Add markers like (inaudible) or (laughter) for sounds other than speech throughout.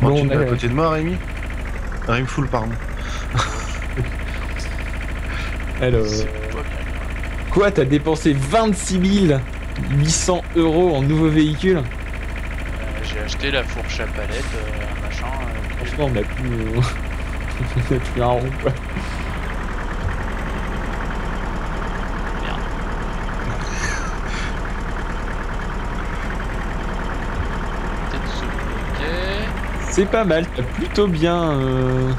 Bon, Bon, tu on es à côté de moi, Rémi Rémi Full, pardon. (laughs) Alors, bien. quoi, t'as dépensé 26 800 euros en nouveau véhicule Euh, J'ai acheté la fourche à palette, euh, machin. euh, Franchement, on a plus, euh, (laughs) on a plus un rond, quoi. Merde. Peut-être se bloquer. C'est pas mal, t'as plutôt bien, euh,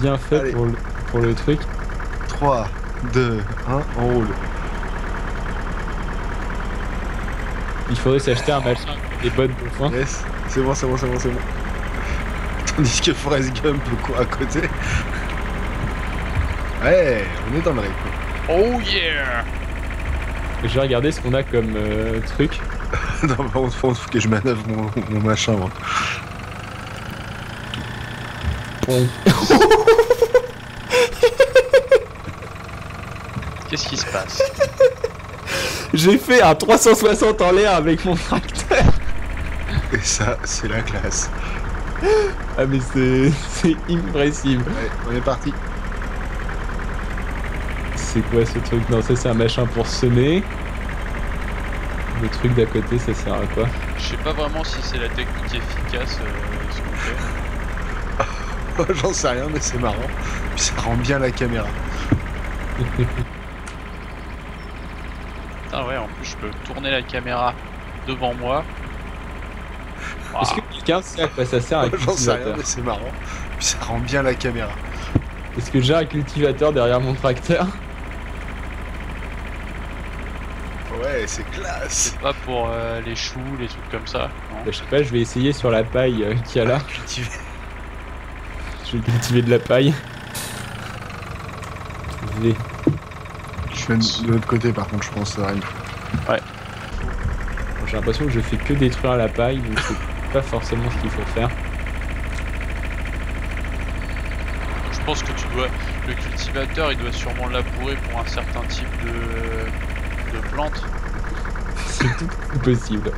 bien fait pour le, pour le truc. 3, 2, 1, on roule. Il faudrait s'acheter un machin avec des bottes de foin. Yes, c'est bon, c'est bon, c'est bon, c'est bon. Tandis que Forrest Gump court à côté. Ouais, on est dans le rythme. Oh yeah Je vais regarder ce qu'on a comme euh, truc. (laughs) non, par contre, faut, faut que je manœuvre mon, mon machin. moi. (laughs) Qu'est-ce qui se passe J'ai fait un 360 en l'air avec mon tracteur. Et ça, c'est la classe. Ah mais c'est c'est impressible. Ouais, on est parti. C'est quoi ce truc? Non, ça c'est un machin pour semer. Le truc d'à côté, ça sert à quoi Je sais pas vraiment si c'est la technique efficace euh, ce qu'on fait. (laughs) J'en sais rien, mais c'est marrant. Puis ça rend bien la caméra. Putain ouais, en plus je peux tourner la caméra devant moi. Est-ce que quelqu'un sait à quoi ça sert un (laughs) J'en sais rien, mais c'est marrant. Puis ça rend bien la caméra. Est-ce que j'ai un cultivateur derrière mon tracteur Ouais, c'est classe. Pas pour euh, les choux, les trucs comme ça. non Bah, Je sais pas, je vais essayer sur la paille euh, qu'il y a là. (laughs) Cultivé. Je vais cultiver de la paille. Je vais- Je suis de l'autre côté, par contre, je pense, ça arrive. J'ai l'impression que je fais que détruire la paille, donc c'est pas forcément ce qu'il faut faire. Je pense que tu dois. Le cultivateur il doit sûrement labourer pour un certain type de, de plante. C'est tout possible.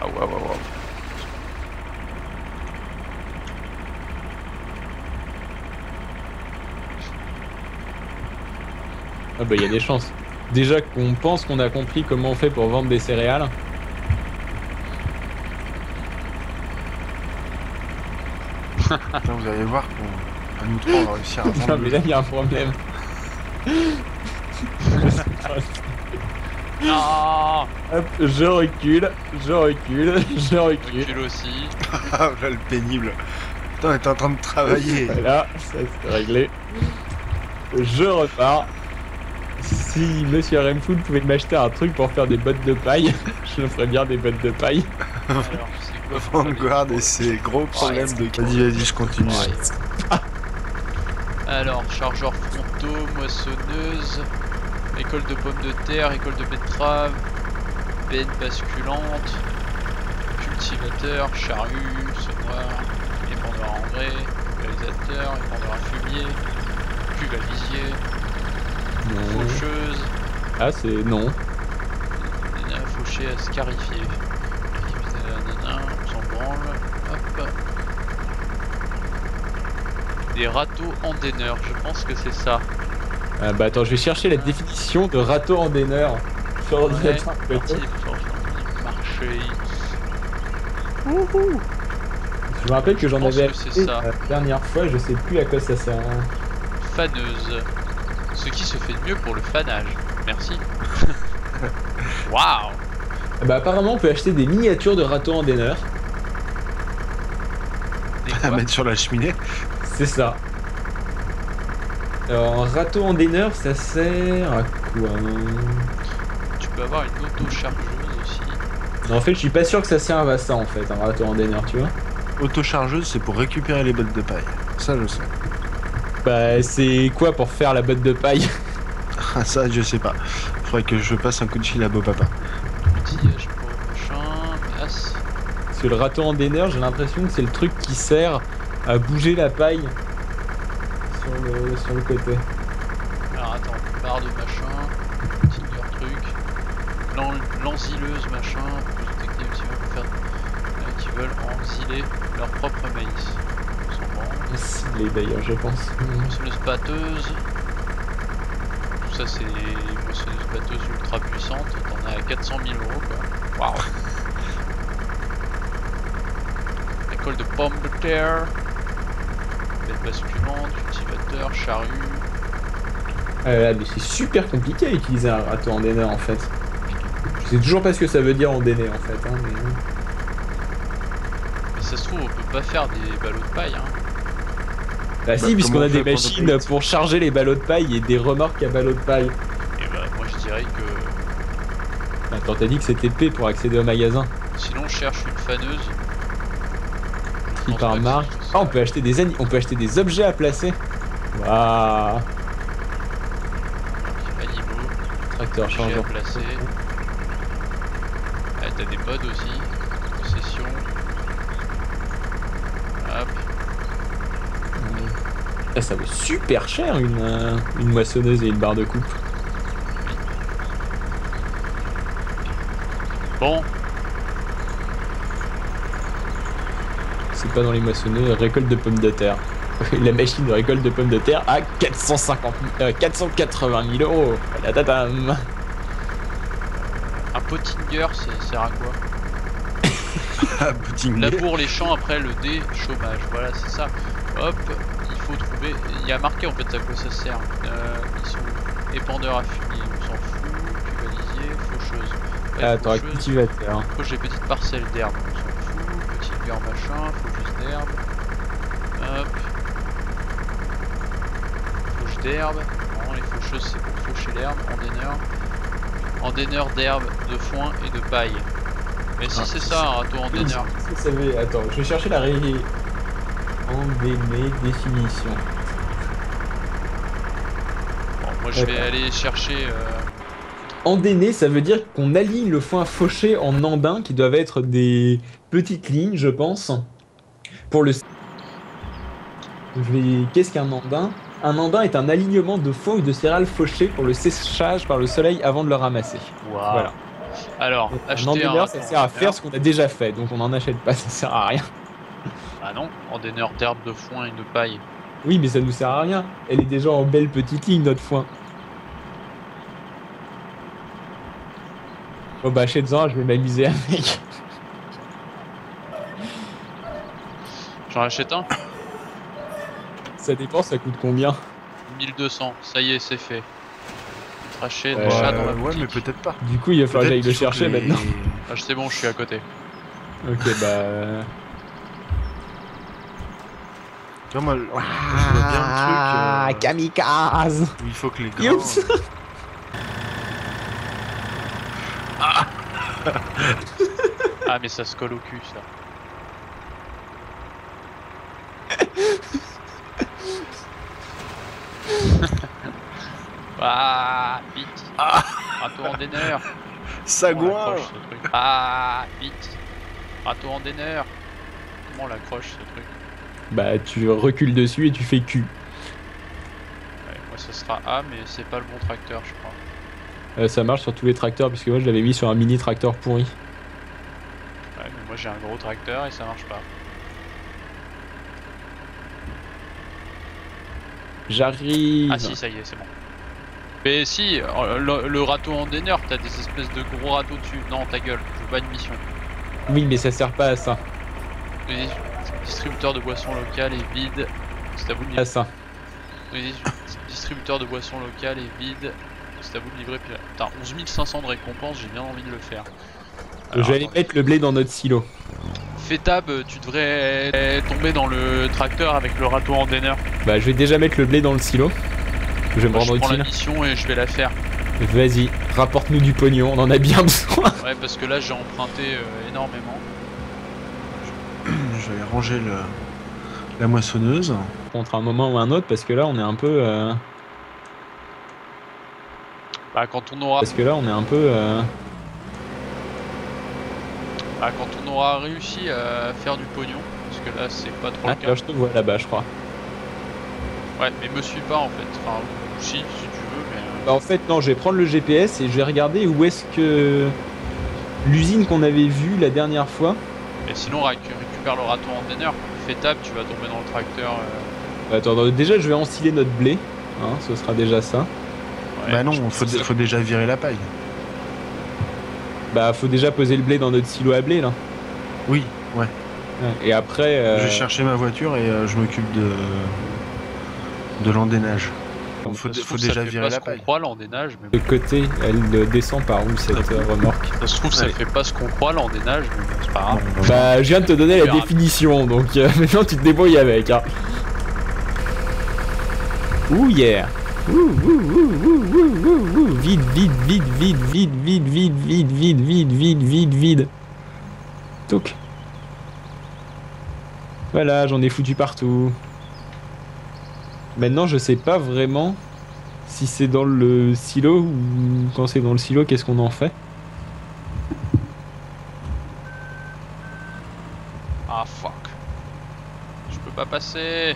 Ah ouais ouais ouais. Ah bah il y a des chances. Déjà qu'on pense qu'on a compris comment on fait pour vendre des céréales. (laughs) Putain, vous allez voir qu'on, à nous trois, on va réussir à Non vendre. mais le- là il y a un problème. (laughs) (laughs) Ah Hop, je recule, je recule, je recule. Recule aussi. Ah, là, le pénible. Putain, on est en train de travailler. Voilà, ça c'est réglé. Je repars. Si Monsieur Remfood pouvait m'acheter un truc pour faire des bottes de paille, (laughs) je me ferais bien des bottes de paille. Alors c'est quoi Vanguard et ses gros problèmes de. Vas-y, vas-y, je continue. Ouais. Alors, chargeur frontaux, moissonneuse, école de pommes de terre, école de betterave, benne basculante, cultivateur, charrue, semoir, épandeur à engrais, pulvérisateur, épandeur à fumier, pulvérisier, Non. faucheuse, Ah c'est non. nana fauché à scarifier. On s'en branle. Hop. Des râteaux endéneurs, je pense que c'est ça. Ah bah attends, je vais chercher la définition de râteau en déneur sur l'ordinateur. Ouais. Je me rappelle que j'en avais acheté la dernière fois, je sais plus à quoi ça sert. Faneuse. Ce qui se fait de mieux pour le fanage. Merci. (laughs) Waouh Ah Bah apparemment on peut acheter des miniatures de râteaux en déneur. À mettre sur la cheminée. C'est ça. Alors un râteau en déneur ça sert à quoi Tu peux avoir une auto-chargeuse aussi. Non, En fait je suis pas sûr que ça serve à ça en fait, un râteau en déneur, tu vois. Autochargeuse, c'est pour récupérer les bottes de paille. Ça, je sais. Bah c'est quoi pour faire la botte de paille (laughs) Ah, ça, je sais pas. Faudrait que je passe un coup de fil à Beau Papa. Outillage pour machin. Masse. Parce que le râteau en déneur, j'ai l'impression que c'est le truc qui sert à bouger la paille sur le, sur le côté. Alors attends, barre de machin. Tinder truc. L'enzileuse machin. Plus technique, tu vois. exilés leur propre maïs. Ils sont bons. Ciblé d'ailleurs, je pense. Moissonneuse batteuse. Tout ça, c'est des moissonneuses batteuses ultra puissantes. T'en as à 400 000 euros, quoi. Waouh! (laughs) École de pommes de terre. Bête basculante, cultivateur, charrue. Euh, mais c'est super compliqué à utiliser un râteau en déner en fait. Je sais toujours pas ce que ça veut dire en déner en fait. Hein, mais... Mais ça se trouve, on peut pas faire des ballots de paille, hein. Bah, si, comment puisqu'on a des pour machines pour charger les ballots de paille et des remorques à ballots de paille. Et bah, moi je dirais que. Attends, t'as dit que c'était P pour accéder au magasin. Sinon, je cherche une faneuse. Qui par marque. Ah, on ça. peut acheter des on peut acheter des objets à placer. Waouh Animaux, Tracteur changeant. à placer. Ah, t'as des modes aussi. Possession. Hop. Ah, ça vaut super cher une, euh, une moissonneuse et une barre de coupe. Bon, C'est pas dans les moissonneuses, récolte de pommes de terre. (laughs) La machine de récolte de pommes de terre à 450 000 euh, 480 000 euros. Un pottinger, ça sert à quoi? (laughs) Petit Laboure les champs après le dé chômage. Voilà, c'est ça. Hop, il faut trouver. Il y a marqué en fait à quoi ça sert. Euh, ils sont épandeurs à fumier, on s'en fout. Cubalisier, faucheuse. Ouais, Ah, t'aurais cultivateur. Après, j'ai petite parcelle d'herbe, on s'en fout. Petit machin, d'herbe. Hop. Fauche d'herbe. Non, les faucheuses c'est pour faucher l'herbe. En déneur. En déneur d'herbe, de foin et de paille. Mais si Ah, c'est ça, un râteau en déneur. Qu'est-ce que ça veut Attends, je vais chercher la ré... En déné définition. Bon, moi je vais aller chercher. euh, Andéné, ça veut dire qu'on aligne le foin fauché en andins qui doivent être des petites lignes, je pense. Pour le. Je vais. Qu'est-ce qu'un andin? Un andin est un alignement de foin ou de céréales fauchées pour le séchage par le soleil avant de le ramasser. Voilà. Alors, Donc, un acheter un andéneur, ça sert à en faire ce qu'on a déjà fait, donc on n'en achète pas, (laughs) ça sert à rien. Ah non, en déneur d'herbe, de foin et de paille. Oui, mais ça nous sert à rien. Elle est déjà en belle petite ligne, notre foin. Bon bah achète-en, un, je vais m'amuser avec. J'en achète un Ça dépend, ça coûte combien 1200, ça y est, c'est fait. Tracher Euh, chat dans la ouais, mais peut-être pas. Du coup, il va falloir que j'aille le chercher les- maintenant. Ah, c'est bon, je suis à côté. Ok, bah. Tu vois, moi, moi, je vois bien le truc. euh, kamikaze il faut que les grains. Youps Ah, mais ça se colle au cul, ça. Ah, vite Râteau en déneur Sagouin ce Ah, vite Râteau en déneur Comment on l'accroche, ce truc? Bah, tu recules dessus et tu fais Q. Ouais, Moi, ça sera A, mais c'est pas le bon tracteur, je crois. Euh, ça marche sur tous les tracteurs, puisque moi je l'avais mis sur un mini tracteur pourri. Ouais, mais moi, j'ai un gros tracteur et ça marche pas. J'arrive Ah si, ça y est, c'est bon. Mais si, le, le râteau en déneur, t'as des espèces de gros râteaux dessus. Non, ta gueule, je veux pas une mission. Oui, mais ça sert pas à ça. Oui, distributeur de boissons locales et vide. C'est à vous de À livrer. ça. Oui, distributeur de boissons locales et vide. C'est à vous de livrer. Putain, 11 500 de récompense, j'ai bien envie de le faire. Alors, je vais aller mettre le blé dans notre silo. Fais tab, tu devrais tomber dans le tracteur avec le râteau en déneur. Bah, je vais déjà mettre le blé dans le silo. Je vais me rendre prends la mission et je vais la faire. Vas-y, rapporte-nous du pognon, on en a bien besoin. (laughs) Ouais, parce que là j'ai emprunté euh, énormément. Je vais ranger le... la moissonneuse. Contre un moment ou un autre, parce que là on est un peu. euh, Bah, quand on aura Parce que là on est un peu. euh, Ah, quand on aura réussi à faire du pognon, parce que là c'est pas trop Ah, le tu cas. vois, je te vois là-bas, je crois. Ouais, mais me suis pas en fait. Enfin, si, si tu veux, mais. euh, Bah, en fait, non, je vais prendre le GPS et je vais regarder où est-ce que l'usine qu'on avait vue la dernière fois Et sinon, récu- récupère le râteau en. Fais table, tu vas tomber dans le tracteur. euh, Bah, Attends, déjà je vais ensiler notre blé. Hein, ce sera déjà ça. ouais, bah non, faut, ça- faut déjà virer la paille. Bah faut déjà poser le blé dans notre silo à blé là. Oui, ouais. Ouais, Et après... euh, Je vais chercher ma voiture et euh, je m'occupe de de l'endénage. Ça faut, se faut trouve, ça déjà fait virer pas la ce qu'on paille. croit l'endénage, mais De côté, elle descend par où cette euh, remorque ça se trouve, ça Ouais. fait pas ce qu'on croit l'endénage, mais bon, c'est pas grave. Bah je viens de te donner la verra. définition, donc euh, maintenant tu te débrouilles avec. Hein. Ouh yeah Ouh, ouh, ouh, ouh, ouh, ouh, ouh. Vide, vide, vide, vide, vide, vide, vide, vide, vide, vide, vide, vide, vide. Toc. Voilà, j'en ai foutu partout. Maintenant, je sais pas vraiment si c'est dans le silo ou quand c'est dans le silo, qu'est-ce qu'on en fait. Ah fuck. Je peux pas passer.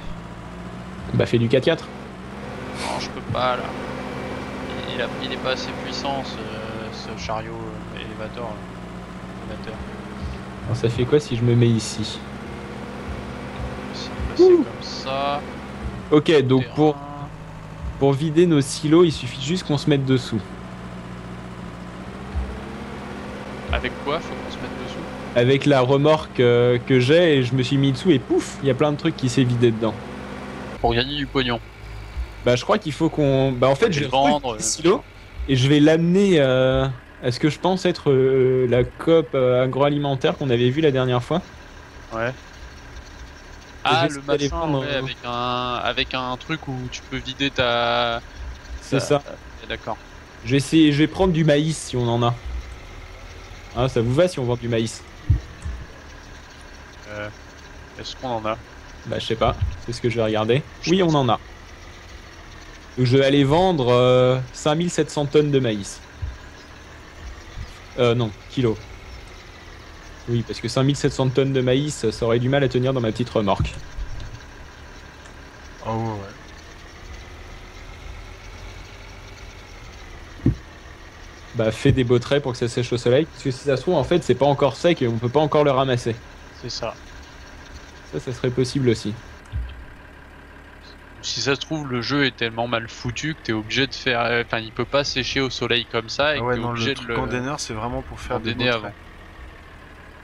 Bah, fais du 4x4. Non, je peux pas là. Il, a- il est pas assez puissant ce, ce chariot euh, élévateur. élévateur. Alors, ça fait quoi si je me mets ici? Comme ça. Ok, donc pour, pour vider nos silos, il suffit juste qu'on se mette dessous. Avec quoi Faut qu'on se mette dessous? Avec la remorque euh, que j'ai, et je me suis mis dessous et pouf, il y a plein de trucs qui s'est vidé dedans. Pour gagner du pognon. Bah je crois qu'il faut qu'on... Bah en fait Et je vais prendre le euh, silo et je vais l'amener euh, à ce que je pense être euh, la coop euh, agroalimentaire qu'on avait vu la dernière fois. Ouais. Ah, le machin, ouais, avec un, avec un truc où tu peux vider ta. C'est ta- ça. D'accord. Je vais essayer, je vais prendre du maïs si on en a. Ah ça vous va si on vend du maïs? Euh, Est-ce qu'on en a? Bah je sais pas, c'est ce que je vais regarder. Oui on en a. Donc je vais aller vendre euh, 5700 tonnes de maïs. Euh non, kilos. Oui, parce que 5700 tonnes de maïs, ça aurait du mal à tenir dans ma petite remorque. Oh ouais, ouais. Bah fais des beaux traits pour que ça sèche au soleil. Parce que si ça se trouve en fait c'est pas encore sec et on peut pas encore le ramasser. C'est ça. Ça ça serait possible aussi. Si ça se trouve, le jeu est tellement mal foutu que t'es obligé de faire. euh, Enfin, il peut pas sécher au soleil comme ça et Ah que ouais, t'es non, obligé le de truc le. container, c'est vraiment pour faire des avant.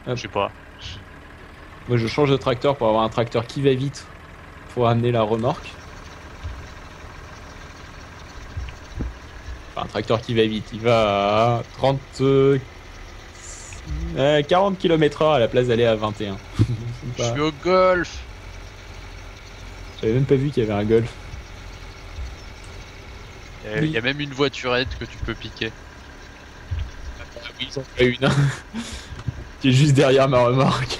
Traits. Je sais pas. Moi je change de tracteur pour avoir un tracteur qui va vite pour amener la remorque. Enfin, un tracteur qui va vite, il va à 30... euh, euh, 40 km/h à la place d'aller à 21. (laughs) C'est Je suis au golf J'avais même pas vu qu'il y avait un golf. Euh, Il y a même une voiturette que tu peux piquer. Oui, j'en fais une. (laughs) qui est juste derrière ma remorque.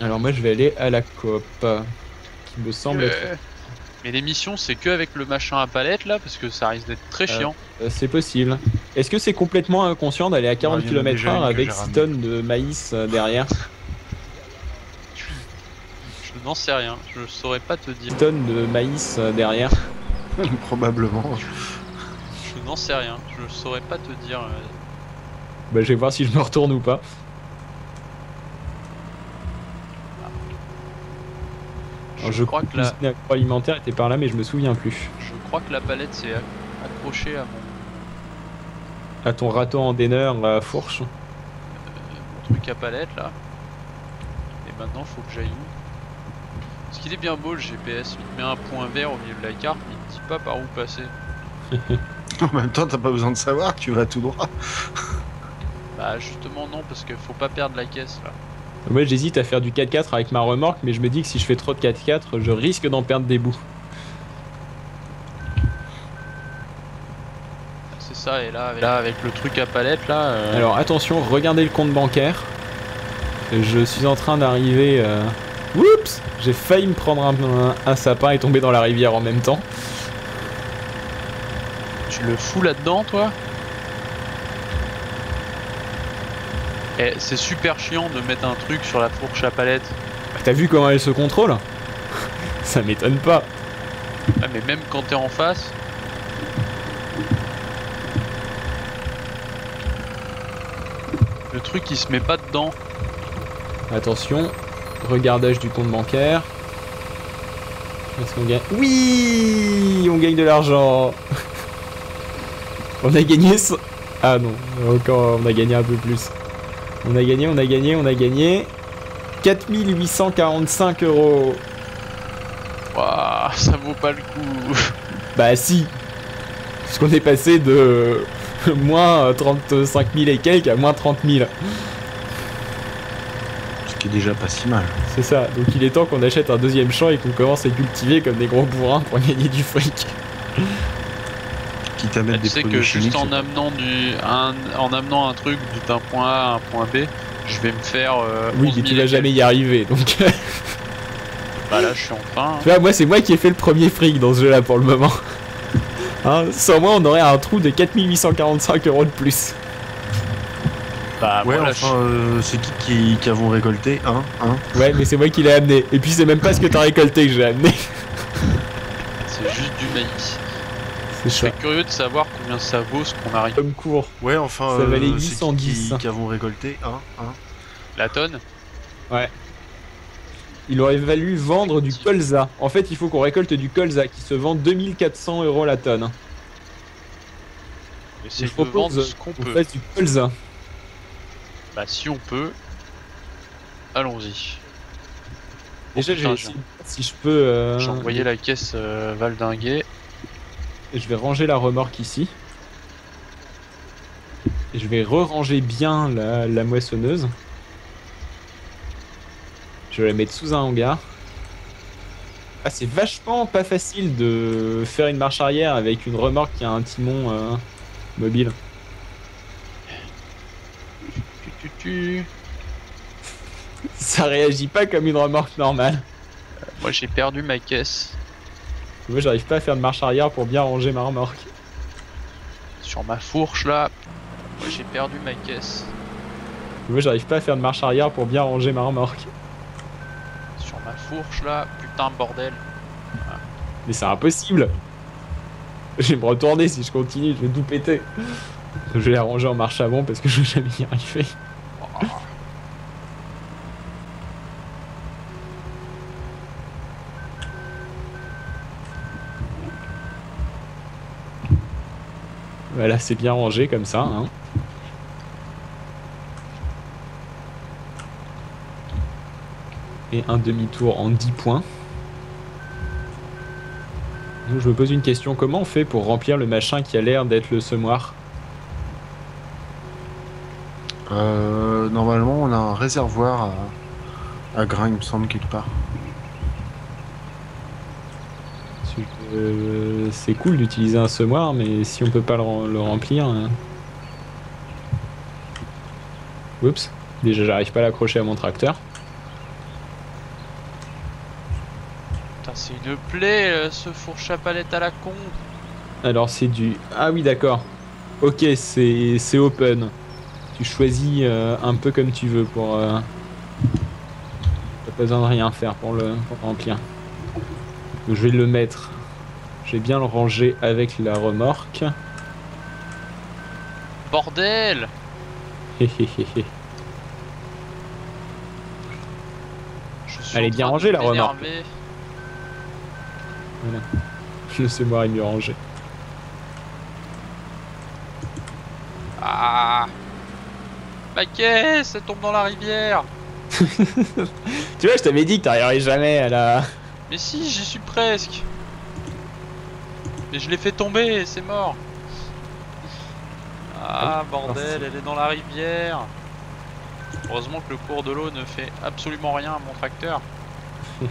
Alors moi je vais aller à la coop. Qui me semble être... Euh, Mais les missions, c'est que avec le machin à palette là, parce que ça risque d'être très chiant. Euh, C'est possible. Est-ce que c'est complètement inconscient d'aller à 40 Ouais, il y en a km/h déjà une que avec j'ai 6 ramenée. tonnes de maïs euh, derrière? Je n'en sais rien, je saurais pas te dire. 6 tonnes de maïs euh, derrière (laughs) Probablement. N'en sais rien, je saurais pas te dire. euh, Bah je vais voir si je me retourne ou pas. Alors, je crois que la, l'usine agroalimentaire était par là mais je me souviens plus. je crois que la palette s'est acc- accrochée à mon, À ton râteau en déneur euh, fourche. mon truc à palette là. Et maintenant, faut que j'aille où? Parce qu'il est bien beau le GPS, il te met un point vert au milieu de la carte, mais il te dit pas par où passer. (laughs) En même temps, t'as pas besoin de savoir, tu vas tout droit. Bah justement non, parce qu'il faut pas perdre la caisse là. Moi j'hésite à faire du 4x4 avec ma remorque mais je me dis que si je fais trop de 4x4 je risque d'en perdre des bouts. C'est ça, et là avec, là, avec le truc à palette là. euh, Alors attention, regardez le compte bancaire. Je suis en train d'arriver. euh, Oups J'ai failli me prendre un, un- un sapin et tomber dans la rivière en même temps. Tu le fous là-dedans, toi Eh, c'est super chiant de mettre un truc sur la fourche à palette. Bah, T'as vu comment elle se contrôle? (laughs) Ça m'étonne pas. Ah, mais même quand t'es en face. Le truc il se met pas dedans. Attention, regardage du compte bancaire. Est-ce qu'on gagne? Oui On gagne de l'argent (laughs) On a gagné... ce- Ah non, encore, on a gagné un peu plus. On a gagné, on a gagné, on a gagné... 4845 euros Waouh, ça vaut pas le coup. Bah si Parce qu'on est passé de (laughs) moins 35 000 et quelques à moins 30 000. Ce qui est déjà pas si mal. C'est ça, donc il est temps qu'on achète un deuxième champ et qu'on commence à cultiver comme des gros bourrins pour gagner du fric. Quitte à mettre tu des sais produits que juste en amenant du, un, en amenant un truc d'un point A à un point B, je vais me faire. euh, Oui, 11 mais 000 tu vas jamais y arriver, donc... tu (laughs) Bah là, je suis en train. vois, moi c'est moi qui ai fait le premier fric dans ce jeu là pour le moment. Hein, sans moi on aurait un trou de 4845 euros de plus. Bah, Ouais, moi, là, enfin, euh, c'est qui, qui qui avons récolté? Hein Hein Ouais, mais c'est moi qui l'ai amené. Et puis c'est même pas ce que t'as récolté que j'ai amené. c'est juste du maïs. C'est Je serais curieux de savoir combien ça vaut ce qu'on a récolté. Comme court. Ouais, enfin, Ça valait euh, c'est qui 810. qui, qui avons récolté Hein Hein La tonne Il aurait valu vendre du colza. En fait, il faut qu'on récolte du colza qui se vend 2400 euros la tonne. Essaye Je de propose vendre ce qu'on peut. fasse du colza. Bah, si on peut, allons-y. Déjà, Oh, j'ai si je peux. euh, J'ai envoyé la caisse euh, valdinguée. Et je vais ranger la remorque ici. Et je vais re-ranger bien la, moissonneuse. Je vais la mettre sous un hangar. Ah, c'est vachement pas facile de faire une marche arrière avec une remorque qui a un timon euh, mobile. Ça réagit pas comme une remorque normale. Moi, j'ai perdu ma caisse Moi, j'arrive pas à faire de marche arrière pour bien ranger ma remorque. sur ma fourche là. Moi, j'ai perdu ma caisse Moi, j'arrive pas à faire de marche arrière pour bien ranger ma remorque. sur ma fourche là. Putain, bordel. Mais c'est impossible Je vais me retourner si je continue, je vais tout péter. Je vais la ranger en marche avant parce que je vais jamais y arriver. Oh. Voilà, c'est bien rangé comme ça. Hein. Et un demi-tour en 10 points. Donc, je me pose une question, comment on fait pour remplir le machin qui a l'air d'être le semoir? Euh, normalement, on a un réservoir à, à grains, il me semble, quelque part. Parce que, euh, C'est cool d'utiliser un semoir, mais si on peut pas le, rem- le remplir... hein. Oups, déjà j'arrive pas à l'accrocher à mon tracteur. Putain, c'est une plaie euh, ce fourche à palette à la con. Alors c'est du... Ah oui d'accord. Ok, c'est c'est open. Tu choisis euh, un peu comme tu veux pour... euh, T'as pas besoin de rien faire pour le, pour le remplir. Donc, je vais le mettre. Je vais bien le ranger avec la remorque. Bordel Hé, hé, hé, hé. Je suis Elle est bien rangée, la remorque. Le semoir est mieux rangé. Ah Ma caisse, elle tombe dans la rivière (laughs) Tu vois, je t'avais dit que t'arriverais jamais à la... Mais si, j'y suis presque Mais je l'ai fait tomber, c'est mort Ah bordel, elle est dans la rivière Heureusement que le cours de l'eau ne fait absolument rien à mon tracteur. (laughs)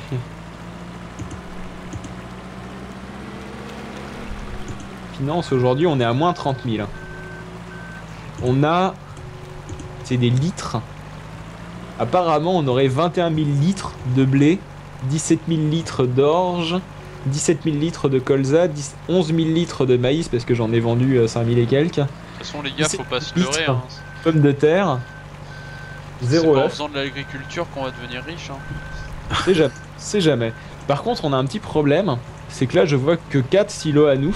Finance, aujourd'hui, on est à moins 30 000. On a... C'est des litres. Apparemment, on aurait 21 000 litres de blé, 17 000 litres d'orge, 17 000 litres de colza, 10 11 000 litres de maïs, parce que j'en ai vendu euh, 5 000 et quelques, De toute façon les gars, C'est faut pas se leurrer. Hein. pommes de terre, C'est 0 pas en faisant de l'agriculture qu'on va devenir riche. Hein. (laughs) C'est jamais. C'est jamais. Par contre, on a un petit problème, c'est que là, je vois que 4 silos à nous.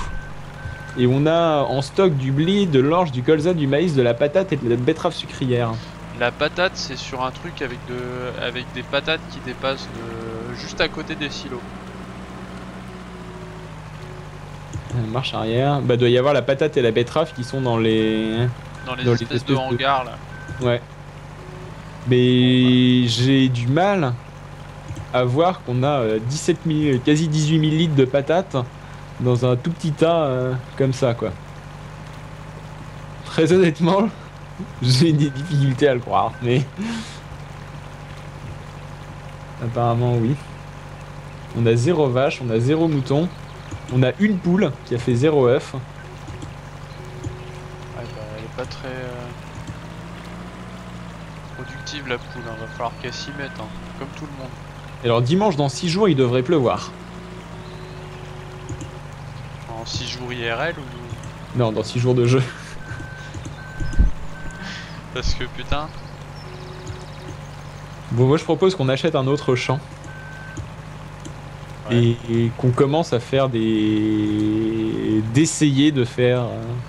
Et on a en stock du blé, de l'orge, du colza, du maïs, de la patate et de la betterave sucrière. La patate, c'est sur un truc avec de, avec des patates qui dépassent de, juste à côté des silos. Euh, Marche arrière. Bah, doit y avoir la patate et la betterave qui sont dans les. Dans les Dans espèces espèces de de- hangars là. Ouais. Mais j'ai du mal à voir qu'on a euh, 17 000, quasi 18 000 litres de patates dans un tout petit tas euh, comme ça, quoi. Très honnêtement, (laughs) j'ai des difficultés à le croire, mais. Apparemment, oui. On a zéro vache, on a zéro mouton, on a une poule qui a fait zéro œuf. Ouais, bah, elle est pas très euh, productive la poule. hein. Va falloir qu'elle s'y mette, hein, comme tout le monde. Et alors, dimanche, dans 6 jours, il devrait pleuvoir. En 6 jours IRL ou? Non, dans 6 jours de jeu. parce que putain. Bon, moi je propose qu'on achète un autre champ. Ouais. Et, et qu'on commence à faire des. d'essayer de faire. euh,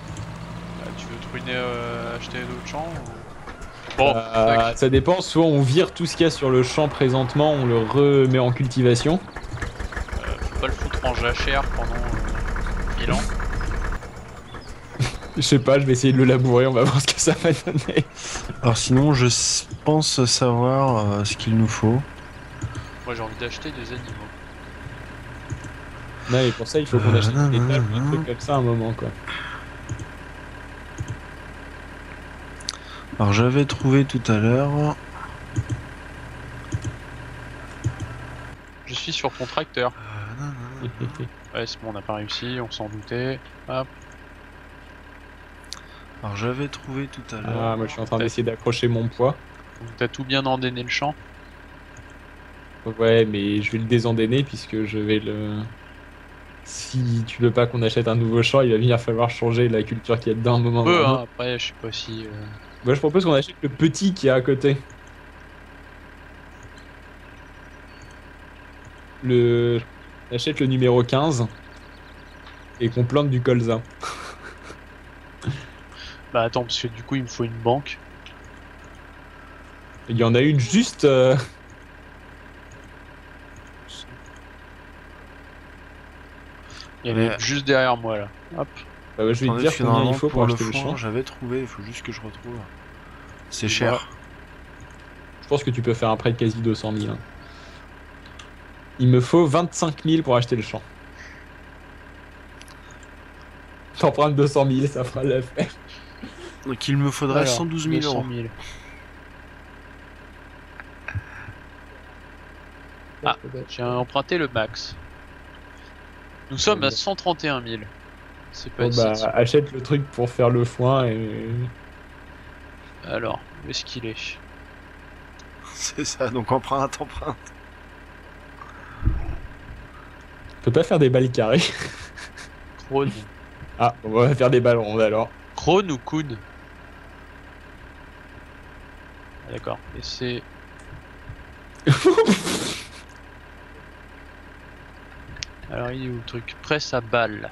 euh, tu veux truiner, euh, acheter d'autres champs ou... Bon, euh, ça dépend, soit on vire tout ce qu'il y a sur le champ présentement, on le remet en cultivation. Euh, faut pas le foutre en jachère pendant euh, 1000 ans. (laughs) Je sais pas, je vais essayer de le labourer, on va voir ce que ça va donner. Alors sinon, je pense savoir euh, ce qu'il nous faut. Moi j'ai envie d'acheter des animaux. Non, et pour ça, il faut qu'on achète non, des tables, non. des trucs comme ça à un moment, quoi. Alors j'avais trouvé tout à l'heure. Je suis sur ton tracteur. Euh, non, non. (laughs) Ouais, c'est bon, on n'a pas réussi, on s'en doutait. Hop. Alors j'avais trouvé tout à l'heure. Ah, moi je suis en train d'essayer d'accrocher mon poids. Donc t'as tout bien endainé le champ? Ouais, mais je vais le désendainer puisque je vais le. Si tu veux pas qu'on achète un nouveau champ, il va bien falloir changer la culture qu'il y a dedans un moment. Peu, hein, autre. après, je sais pas si. euh, Moi je propose qu'on achète le petit qui est à côté. Le. On achète le numéro 15 et qu'on plante du colza. (laughs) Bah attends, parce que du coup, il me faut une banque. Il y en a une juste. euh, Il y en a juste derrière moi là. Hop. bah, je vais te dire combien il faut pour, pour le acheter le fond, champ. j'avais trouvé, il faut juste que je retrouve. C'est cher. Je pense que tu peux faire un prêt de quasi 200 000. hein. Il me faut 25 000 pour acheter le champ. T'empruntes 200 000, ça fera l'affaire. Donc il me faudrait Alors, 112 000 euros. 200 000. Ah. J'ai emprunté le max. Nous sommes à 131 000. C'est pas Bon, bah, achète le truc pour faire le foin et. Alors, où est-ce qu'il est? (laughs) C'est ça, donc emprunte, emprunte. On peut pas faire des balles carrées. (laughs) Krone. Ah, on va faire des balles rondes alors. Krone ou Kun Ah, D'accord. Et c'est. (laughs) Alors il est où le truc Presse à balles.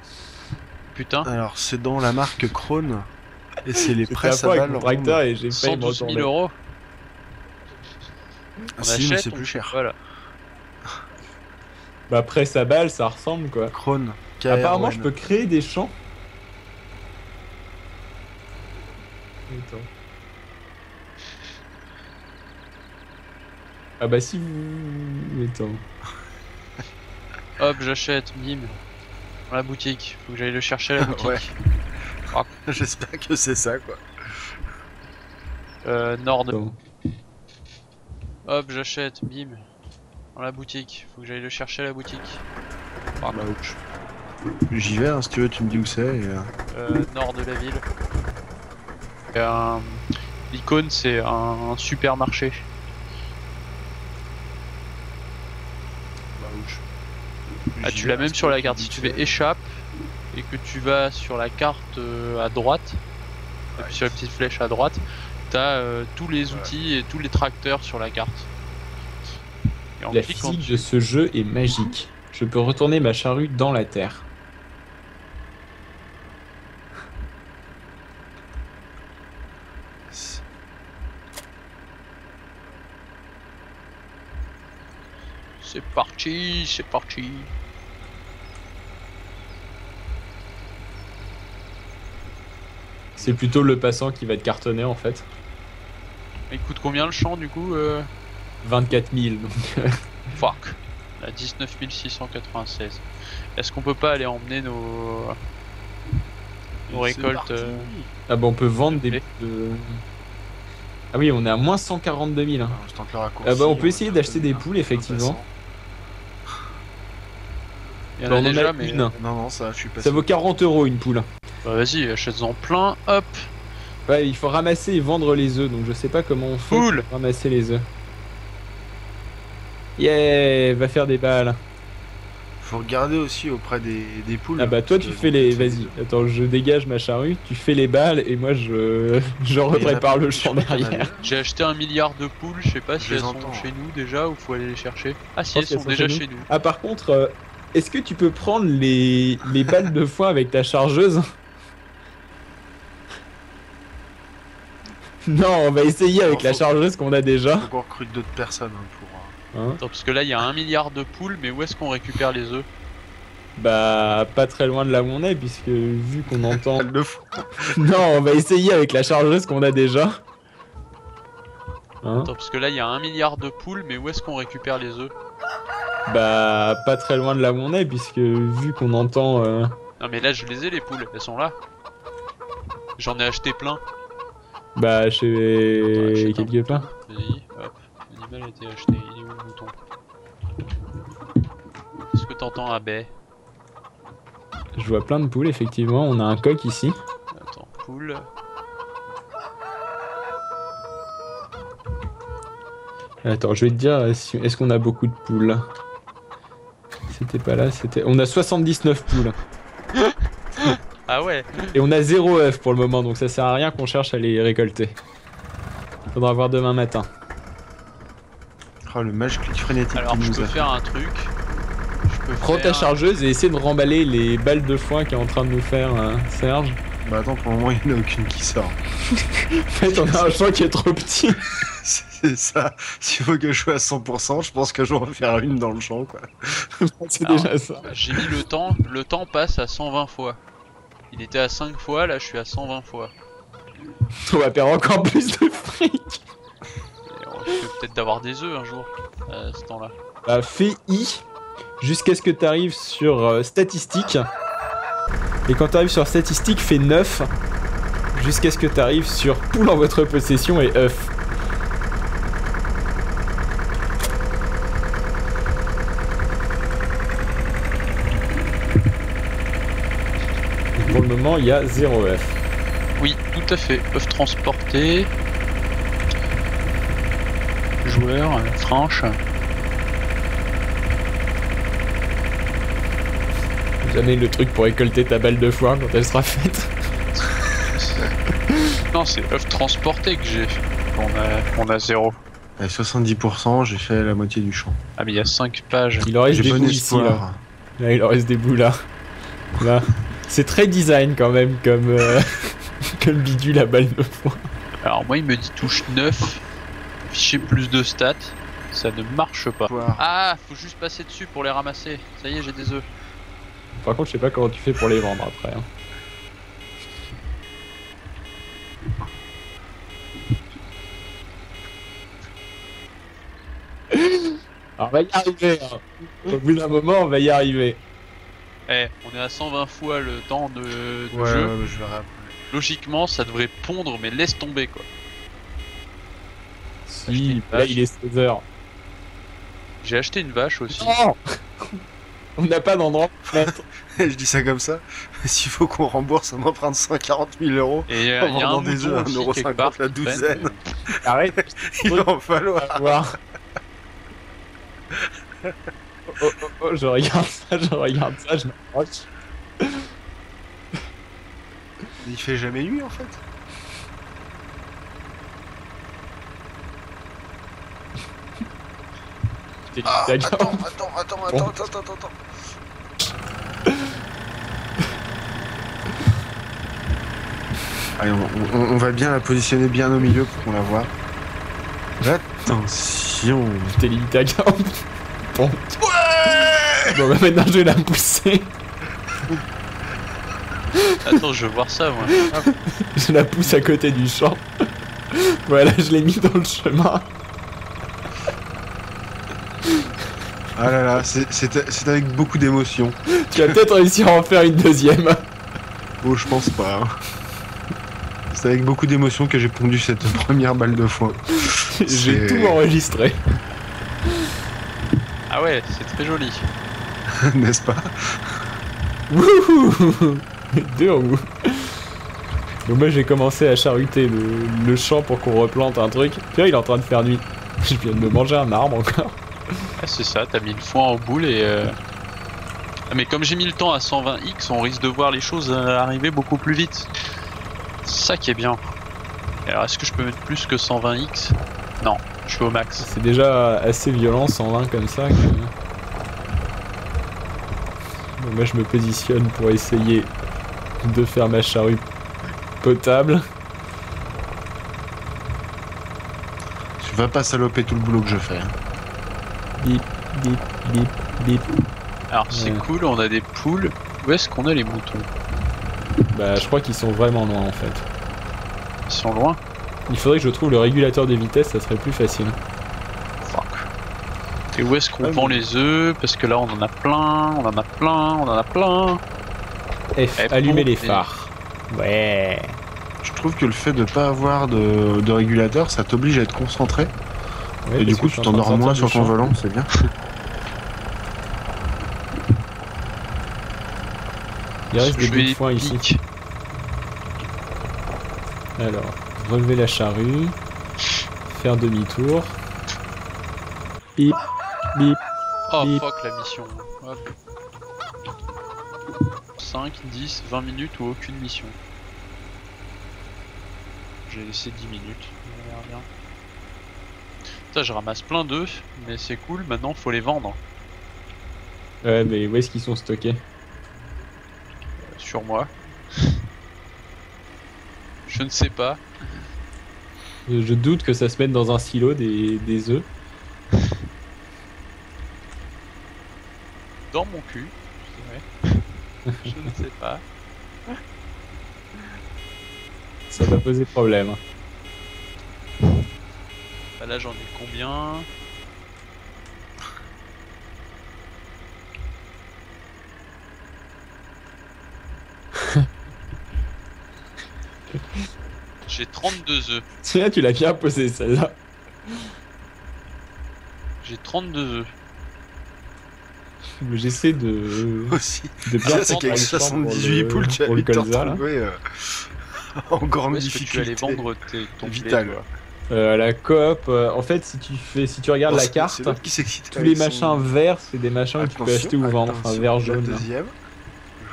Putain, Alors c'est dans la marque Krone. Et c'est les à presses à avec balles rondes. et j'ai failli me 112 000 retourner. euros. Ah si, mais c'est plus cher. Voilà. Bah après sa balle, ça ressemble quoi. Krone. Apparemment, je peux créer des champs. Attends. Ah bah si vous... Attends. Hop, j'achète, bim. Dans la boutique. Faut que j'aille le chercher à la (laughs) boutique. Ouais. (laughs) J'espère que c'est ça quoi. Euh, Nord. Attends. Hop, j'achète, bim. Dans la boutique. Faut que j'aille le chercher à la boutique. Bah, ouch. J'y vais, hein, si tu veux, tu me dis où c'est. et, euh, Euh, nord de la ville. Et un- L'icône, c'est un supermarché. Ah, tu l'as même sur la carte. Si tu fais échappe et que tu vas sur la carte euh, à droite, et puis sur la petite flèche à droite, tu as euh, tous les outils et tous les tracteurs sur la carte. Et la physique de ce jeu est magique. Je peux retourner ma charrue dans la terre. C'est parti, c'est parti. C'est plutôt le passant qui va être cartonné en fait. Il coûte combien le champ du coup euh 24 000. donc, euh, (laughs) Fuck. À 19 696. Est-ce qu'on peut pas aller emmener nos, nos récoltes euh, Ah bah on peut vendre des... De- Ah oui, on est à moins 142 000. hein. Alors, je tente le raccourci, Ah bah, on peut va essayer d'acheter des poules, un effectivement. Il y en a on en déjà, a mais. une. Non, non, ça, je suis pas Ça vaut 40 euros une poule. Bah, vas-y, achète-en plein, hop. Ouais, il faut ramasser et vendre les œufs, donc je sais pas comment on fait pour ramasser les œufs. Yeah, va faire des balles. Faut regarder aussi auprès des, des poules. Ah bah toi tu fais les... Vas-y, attends, je dégage ma charrue, tu fais les balles et moi je... (laughs) reprépare pas- le champ derrière. J'ai acheté un milliard de poules, je sais pas si Je elles sont entends. chez nous déjà ou faut aller les chercher. Ah si, elles sont sont déjà chez nous. chez nous. Ah par contre, euh, est-ce que tu peux prendre les, les balles de foin avec ta chargeuse? (laughs) Non, on va essayer avec la faut- chargeuse qu'on a déjà. Faut qu'on recrute d'autres personnes hein, pour. euh, Hein Attends, parce que là il y a un milliard de poules, mais où est-ce qu'on récupère les œufs? Bah pas très loin de là où on est puisque vu qu'on entend... (laughs) Le (laughs) non, on va essayer avec la chargeuse qu'on a déjà. Hein Attends, parce que là il y a un milliard de poules, mais où est-ce qu'on récupère les œufs? Bah pas très loin de là où on est puisque vu qu'on entend... euh, Non mais là je les ai les poules, elles sont là. J'en ai acheté plein. Bah Attends, chez un quelque part. Vas-y, hop. L'animal a été acheté. Il est où le mouton? Est-ce que t'entends abeille Je vois plein de poules effectivement, on a un coq ici. Attends, poule. Attends, je vais te dire, si- est-ce qu'on a beaucoup de poules? C'était pas là, c'était... On a 79 poules. (laughs) Ah ouais Et on a 0 œufs pour le moment, donc ça sert à rien qu'on cherche à les récolter. Faudra voir demain matin. Oh, le match clic frénétique Alors je nous peux a faire un truc. Je peux Prends ta chargeuse et essaie de remballer les balles de foin qu'est en train de nous faire euh, Serge. Bah attends, pour le moment, il n'y en a aucune qui sort. (laughs) En fait, on a un champ qui est trop petit. (laughs) C'est ça. S'il faut que je sois à 100%, je pense que je vais en faire une dans le champ, quoi. (laughs) C'est Alors, déjà ça. J'ai mis le temps, le temps passe à 120 fois. Il était à 5 fois, là je suis à 120 fois. On va perdre encore plus de fric. Peut-être d'avoir des œufs un jour, à ce temps-là. Bah, fais I jusqu'à ce que tu arrives sur euh, statistiques. Et quand tu arrives sur statistiques, fais 9 jusqu'à ce que tu arrives sur poule en votre possession et œuf. Le moment, il y a 0 œuf. Oui, tout à fait. Peuvent transporter. Joueur, franche. Jamais le truc pour récolter ta balle de foin quand elle sera faite. (laughs) Non, c'est œuf transporté que j'ai. On a, on a zéro. À 70%, j'ai fait la moitié du champ. Ah, mais il y a 5 pages. Il en reste des bon bouts ici là. Là, il en reste des bouts là. Là. C'est très design quand même comme, euh, (laughs) comme bidule la balle de foin. Alors, moi, il me dit touche 9. Afficher plus de stats. Ça ne marche pas. Ah, faut juste passer dessus pour les ramasser. Ça y est, j'ai des œufs. Par contre, je sais pas comment tu fais pour les vendre après. hein. (laughs) Alors, on va y arriver. hein. Au bout d'un moment, on va y arriver. Eh, on est à 120 fois le temps de, de Ouais, jeu. ouais, je vais rappeler. Logiquement, ça devrait pondre, mais laisse tomber quoi. Si, là, vache. il est 16h. J'ai acheté une vache aussi. Non (laughs) On n'a pas d'endroit pour (laughs) mettre. je dis ça comme ça. (laughs) S'il faut qu'on rembourse un emprunt de 140 000 euros, Et il y a, en il y a un vendant des œufs à aussi, 1,50€ quelque part la douzaine. Arrête, il va en falloir. Oh, oh, oh, je regarde ça, je regarde ça, je m'approche. Il fait jamais nuit en fait. Ah, attends, attends, attends, attends, attends, attends, attends. Allez, on, on- on va bien la positionner bien au milieu pour qu'on la voie. Attention Je t'ai limité à 40. Bon. Bon bah maintenant je vais la pousser. Attends, je veux voir ça moi. Je la pousse à côté du champ. Voilà, je l'ai mis dans le chemin. Ah là là, c'est- c'est c'est avec beaucoup d'émotion. Tu vas peut-être réussir à en faire une deuxième. Oh, je pense pas. hein. C'est avec beaucoup d'émotion que j'ai pondu cette première balle de foin. J'ai tout enregistré. Ah ouais, c'est très joli. (laughs) N'est-ce pas? Wouhou Deux en vous. Donc moi j'ai commencé à charuter le, le champ pour qu'on replante un truc. Puis là il est en train de faire nuit. (laughs) Je viens de me manger un arbre encore. Ah, c'est ça, t'as mis le foin en boule et. euh, Ah, mais comme j'ai mis le temps à 120x, on risque de voir les choses euh, arriver beaucoup plus vite. C'est ça qui est bien. Alors, est-ce que je peux mettre plus que 120x Non, je suis au max. C'est déjà assez violent 120 comme ça que... Donc moi je me positionne pour essayer de faire ma charrue potable. Tu vas pas saloper tout le boulot que je fais. hein. Bip, bip, bip, bip. Alors, c'est Ouais. cool, on a des poules. Où est-ce qu'on a les moutons? Bah je crois qu'ils sont vraiment loin en fait. Ils sont loin? Il faudrait que je trouve le régulateur de vitesse, ça serait plus facile. Fuck. Et où est-ce qu'on Ah, vend les œufs Parce que là, on en a plein, on en a plein, on en a plein. F, allumer bon, les et- phares. Ouais. Je trouve que le fait de pas avoir de, de régulateur, ça t'oblige à être concentré. Ouais, et du coup, tu t'endors moins sur ton champ. volant, c'est bien. Il reste des Je bouts de vais foin ici. Alors, relever la charrue, faire demi-tour. Bip, bip. Oh Bip. fuck la mission. Hop. 5, 10, 20 minutes ou aucune mission. J'ai laissé 10 minutes. bien. Ça, je ramasse plein d'œufs, mais c'est cool, maintenant faut les vendre Ouais, mais où est-ce qu'ils sont stockés? Euh, sur moi. Je ne sais pas. Je, doute que ça se mette dans un silo des, des œufs. Dans mon cul, je dirais. (laughs) je ne sais pas. Ça va poser problème. Bah là, j'en ai combien? (laughs) J'ai 32 œufs. Tiens, tu l'as bien posé celle-là. J'ai 32 œufs. Mais J'essaie de, (laughs) Aussi. de bien Ça, c'est qu'avec le temps pour 78 le- poules, tu as le vite te colza, là. retrouver euh, (laughs) en grande Où est-ce que tu allais vendre tes, ton Vital. Euh, la coop, euh, en fait, si tu fais, si tu regardes Oh, la carte, qui tous les son- machins verts, c'est des machins que tu peux acheter ou vendre. Enfin, vert, jaune. deuxième,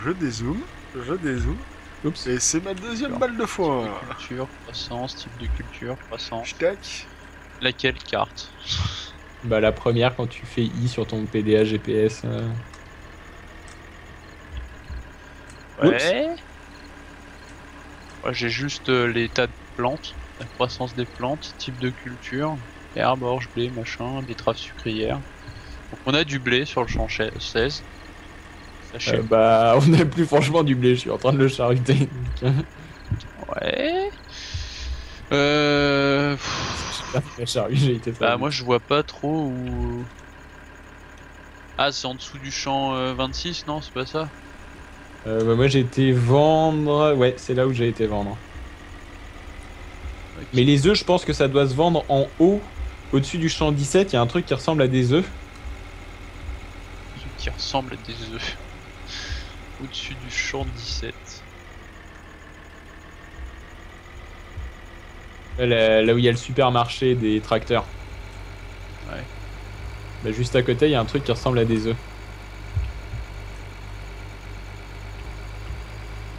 je dézoome, je dézoome, Oups. et c'est ma deuxième balle de foin. Type de culture, croissance, type de culture, croissance. Tac. Laquelle carte Bah la première quand tu fais I sur ton PDA GPS. euh. Oups. Ouais. Ouais, J'ai juste euh, les tas de plantes, la croissance des plantes, type de culture, herbe, orge, blé, machin, betterave sucrière. Donc on a du blé sur le champ che- 16. Euh, bah (laughs) on n'a plus franchement du blé, je suis en train de le euh, (laughs) Ouais. Euh... la charrue, j'ai été Bah moi je vois pas trop où... Ah c'est en dessous du champ euh, 26 non c'est pas ça Euh, bah, moi j'ai été vendre. Ouais, c'est là où j'ai été vendre. Mais les œufs, je pense que ça doit se vendre en haut. Au-dessus du champ 17, il y a un truc qui ressemble à des œufs. Qui ressemble à des œufs. Au-dessus du champ 17. Là, là où il y a le supermarché des tracteurs. Ouais. Bah, juste à côté, il y a un truc qui ressemble à des œufs.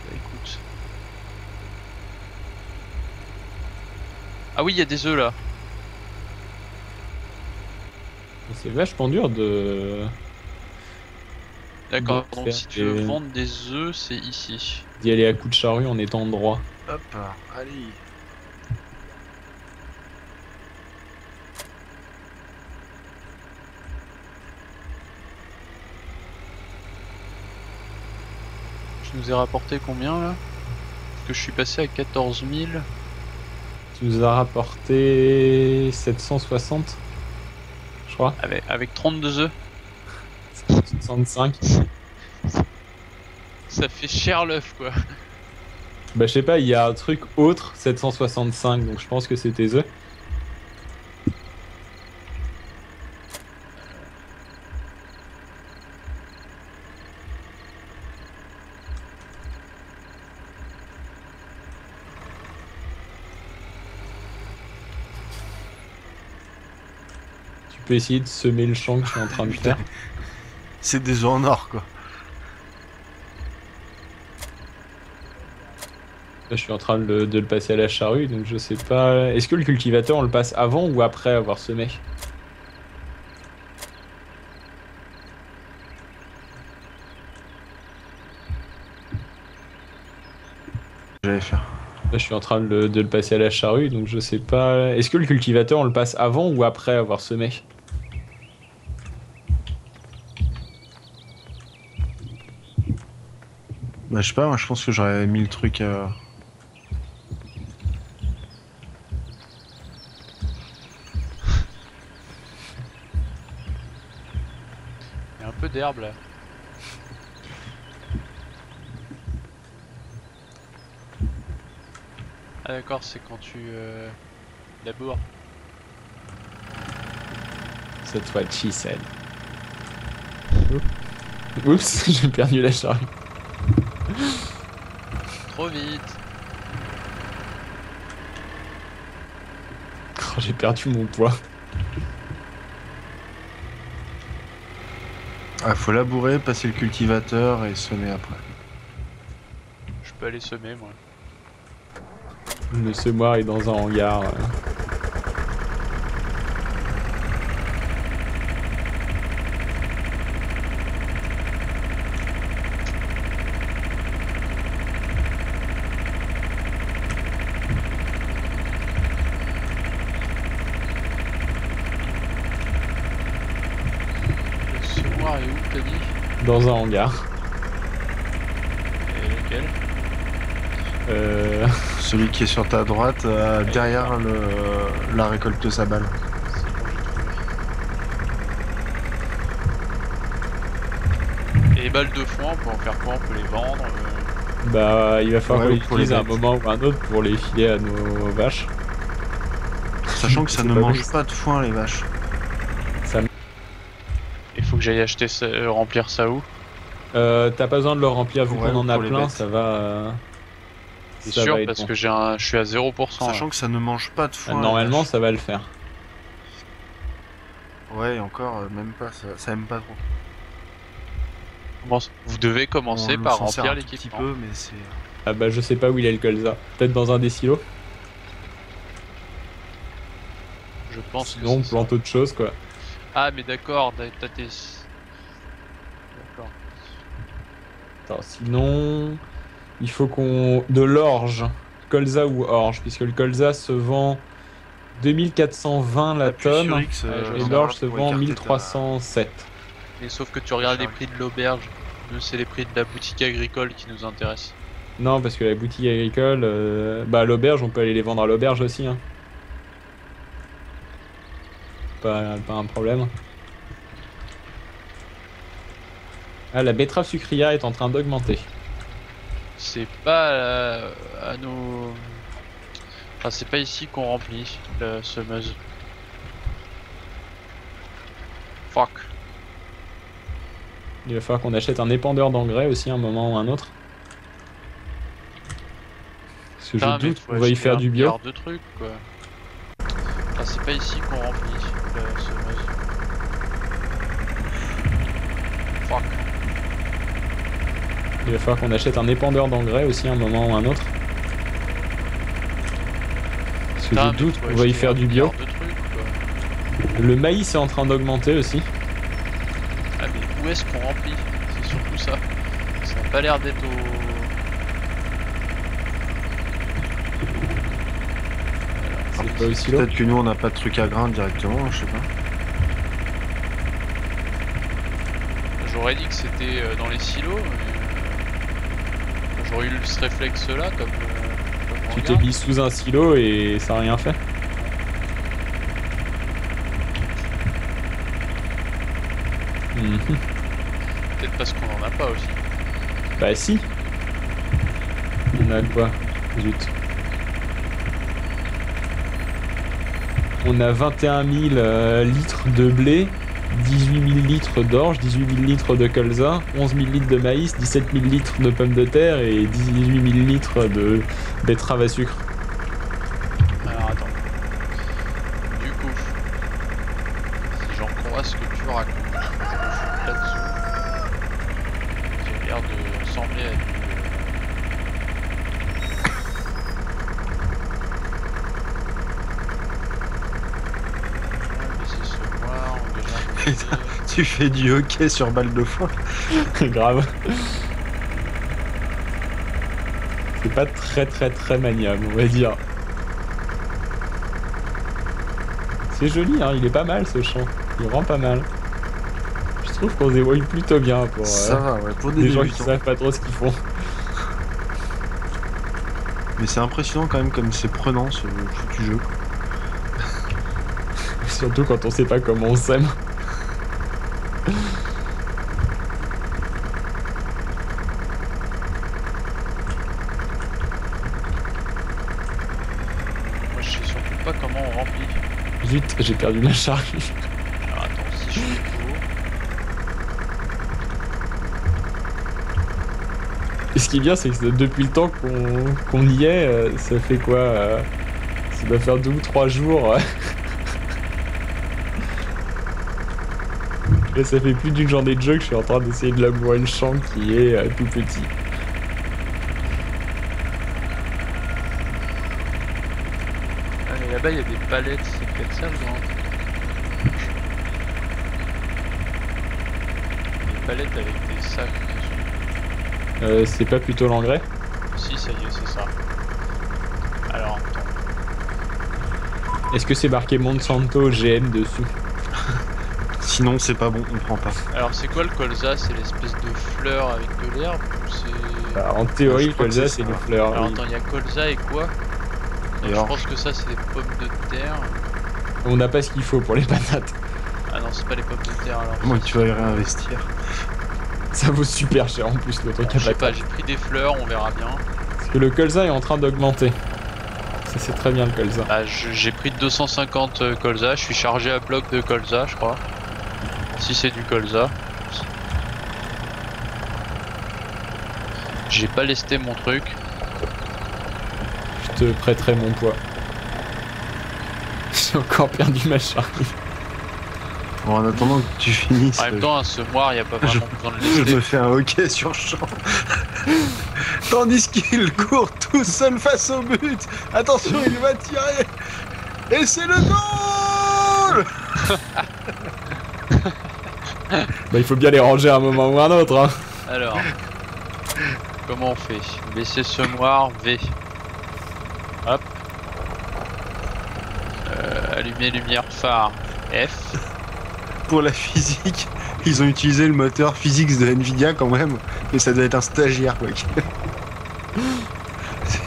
Bah écoute. Ah oui il y a des œufs là. C'est vachement dur de D'accord, donc, si tu veux vendre des œufs, c'est ici. D'y aller à coup de charrue en étant droit. Hop, allez. Tu nous as rapporté combien là? Parce que je suis passé à 14 000. Tu nous as rapporté 760 Je crois. Avec, avec 32 œufs 65. Ça fait cher l'œuf quoi. Bah je sais pas, il y a un truc autre 765, donc je pense que c'est tes œufs. Tu peux essayer de semer le champ que je suis en train de (laughs) faire. C'est des œufs en or, quoi. Là, je suis en train de le, de le passer à la charrue, donc je sais pas. Est-ce que le cultivateur on le passe avant ou après avoir semé? J'allais faire. Là, je suis en train de le, de le passer à la charrue, donc je sais pas. Est-ce que le cultivateur on le passe avant ou après avoir semé? Bah, je sais pas, moi je pense que j'aurais mis le truc. euh, Il y a un peu d'herbe là. Ah d'accord, c'est quand tu euh, laboures. That's what she said. Oups, (laughs) j'ai perdu la charrue. Trop vite. (laughs) Oh, j'ai perdu mon poids. Ah, faut labourer, passer le cultivateur et semer après. Je peux aller semer moi. Le semoir est dans un hangar. euh. Le semoir est où t'as dit Dans un hangar. Et lequel? Euh... Celui qui est sur ta droite, euh, derrière le, la récolte de sa balle. Et les balles de foin, on peut en faire quoi? On peut les vendre euh, Bah, il va falloir Ouais, qu'on les utilise à un moment ou à un autre pour les filer à nos vaches. Sachant que ça ne pas mange pas de foin, les vaches. Il faut que j'aille acheter ça, euh, remplir ça où? Euh, T'as pas besoin de le remplir vu Ouais, qu'on en a plein, ça va. euh, C'est sûr va être parce bon. que j'ai un, je suis à 0%. là. Sachant que ça ne mange pas de Euh, foin. Normalement, ça va le faire. Ouais, et encore, euh, même pas, ça, ça aime pas trop. Vous devez commencer On par remplir un petit l'équipement. peu, mais c'est. Ah bah, je sais pas où il est le colza. Peut-être dans un des silos. Je pense que Sinon, on c'est ça. plante autre chose quoi. Ah mais d'accord, t'as t'as tes... D'accord. Attends, sinon, il faut qu'on. De l'orge. Colza ou orge, puisque le colza se vend 2420 la Appuie tonne X, euh, et l'orge se vend écarter ta- 1307. Mais sauf que tu regardes les prix de l'auberge. Nous c'est les prix de la boutique agricole qui nous intéressent. Non, parce que la boutique agricole, euh, bah l'auberge, on peut aller les vendre à l'auberge aussi. Hein. Pas, pas un problème. Ah, la betterave sucrière est en train d'augmenter. C'est pas euh, à nos... Enfin c'est pas ici qu'on remplit la semeuse. Fuck. Il va falloir qu'on achète un épandeur d'engrais aussi à un moment ou un autre. Parce que Putain, je doute qu'on va y faire du bio. de trucs quoi. Enfin c'est pas ici qu'on remplit la semeuse. Fuck. Il va falloir qu'on achète un épandeur d'engrais aussi à un moment ou un autre. Parce que je doute qu'on va y faire du bio. trucs. Le maïs est en train d'augmenter aussi. Ah mais où est-ce qu'on remplit? C'est surtout ça. Ça a pas l'air d'être au... C'est pas au silo. Peut-être que nous on n'a pas de truc à grains directement, je sais pas. J'aurais dit que c'était euh, dans les silos, mais... J'aurais eu ce réflexe là comme. euh, comme Tu t'es mis sous un silo et ça a rien fait. Mhm. Peut-être parce qu'on en a pas aussi. Bah si. On a quoi Zut. On a 21 000 euh, litres de blé, 18 000 litres d'orge, 18 000 litres de colza, 11 000 litres de maïs, 17 000 litres de pommes de terre et 18 000 litres de betterave à sucre. Alors attends. Du coup, si j'en crois ce que tu racontes, je me fous là-dessous. J'ai l'air de ressembler à du. euh, laisser se voir, déjà Putain. Tu fais du hockey sur balle de foin. (laughs) Grave. C'est pas très très très maniable, on va dire. C'est joli, hein, il est pas mal ce chant. Il rend pas mal. Je trouve qu'on se débrouille plutôt bien pour euh, Ça va, ouais, pour des des gens qui savent pas trop ce qu'ils font. Mais c'est impressionnant quand même comme c'est prenant ce foutu jeu. Surtout quand on sait pas comment on s'aime. Moi je sais surtout pas comment on remplit. Zut, j'ai perdu ma charge. Et ce qui est bien, c'est que depuis le temps qu'on y est, euh, ça fait quoi euh, Ça doit faire deux ou trois jours. (laughs) Là, ça fait plus d'une journée de jeu que je suis en train d'essayer de labourer le champ qui est euh, tout petit. Ah, mais là-bas il y a des palettes, c'est peut-être ça le grand. Des palettes avec des sacs dessus. Euh, c'est pas plutôt l'engrais? Si, ça y est, c'est ça. Alors, attends. Est-ce que c'est marqué Monsanto GM dessus? Sinon, c'est pas bon, on prend pas. Alors, c'est quoi le colza? C'est l'espèce de fleur avec de l'herbe ou c'est. Bah, En théorie, colza, c'est les fleurs. Alors, oui. attends, il y a colza et quoi? Donc, Je pense que ça, c'est des pommes de terre. On n'a pas ce qu'il faut pour les patates. Ah non, c'est pas les pommes de terre alors. Moi, tu vas y réinvestir. Ça vaut super cher en plus le truc à Je sais pas, j'ai pris des fleurs, on verra bien. Parce que le colza est en train d'augmenter. Ça c'est très bien le colza. Bah, j'ai pris 250 euh, colza, je suis chargé à bloc de colza, je crois. Si c'est du colza. J'ai pas lesté mon truc. Je te prêterai mon poids. J'ai encore perdu ma charge. Bon, en attendant que tu finisses, En même temps, un semoir, y a pas vraiment besoin de je me fais un hockey sur champ. (laughs) Tandis qu'il court tout seul face au but. Attention, il va tirer. Et c'est le goal (laughs) Bah il faut bien les ranger à un moment ou à un autre. Hein. Alors, comment on fait? Laisser semoir V. Allumer lumière phare F. Pour la physique, ils ont utilisé le moteur physics de Nvidia quand même. Mais ça doit être un stagiaire, quoi. (laughs)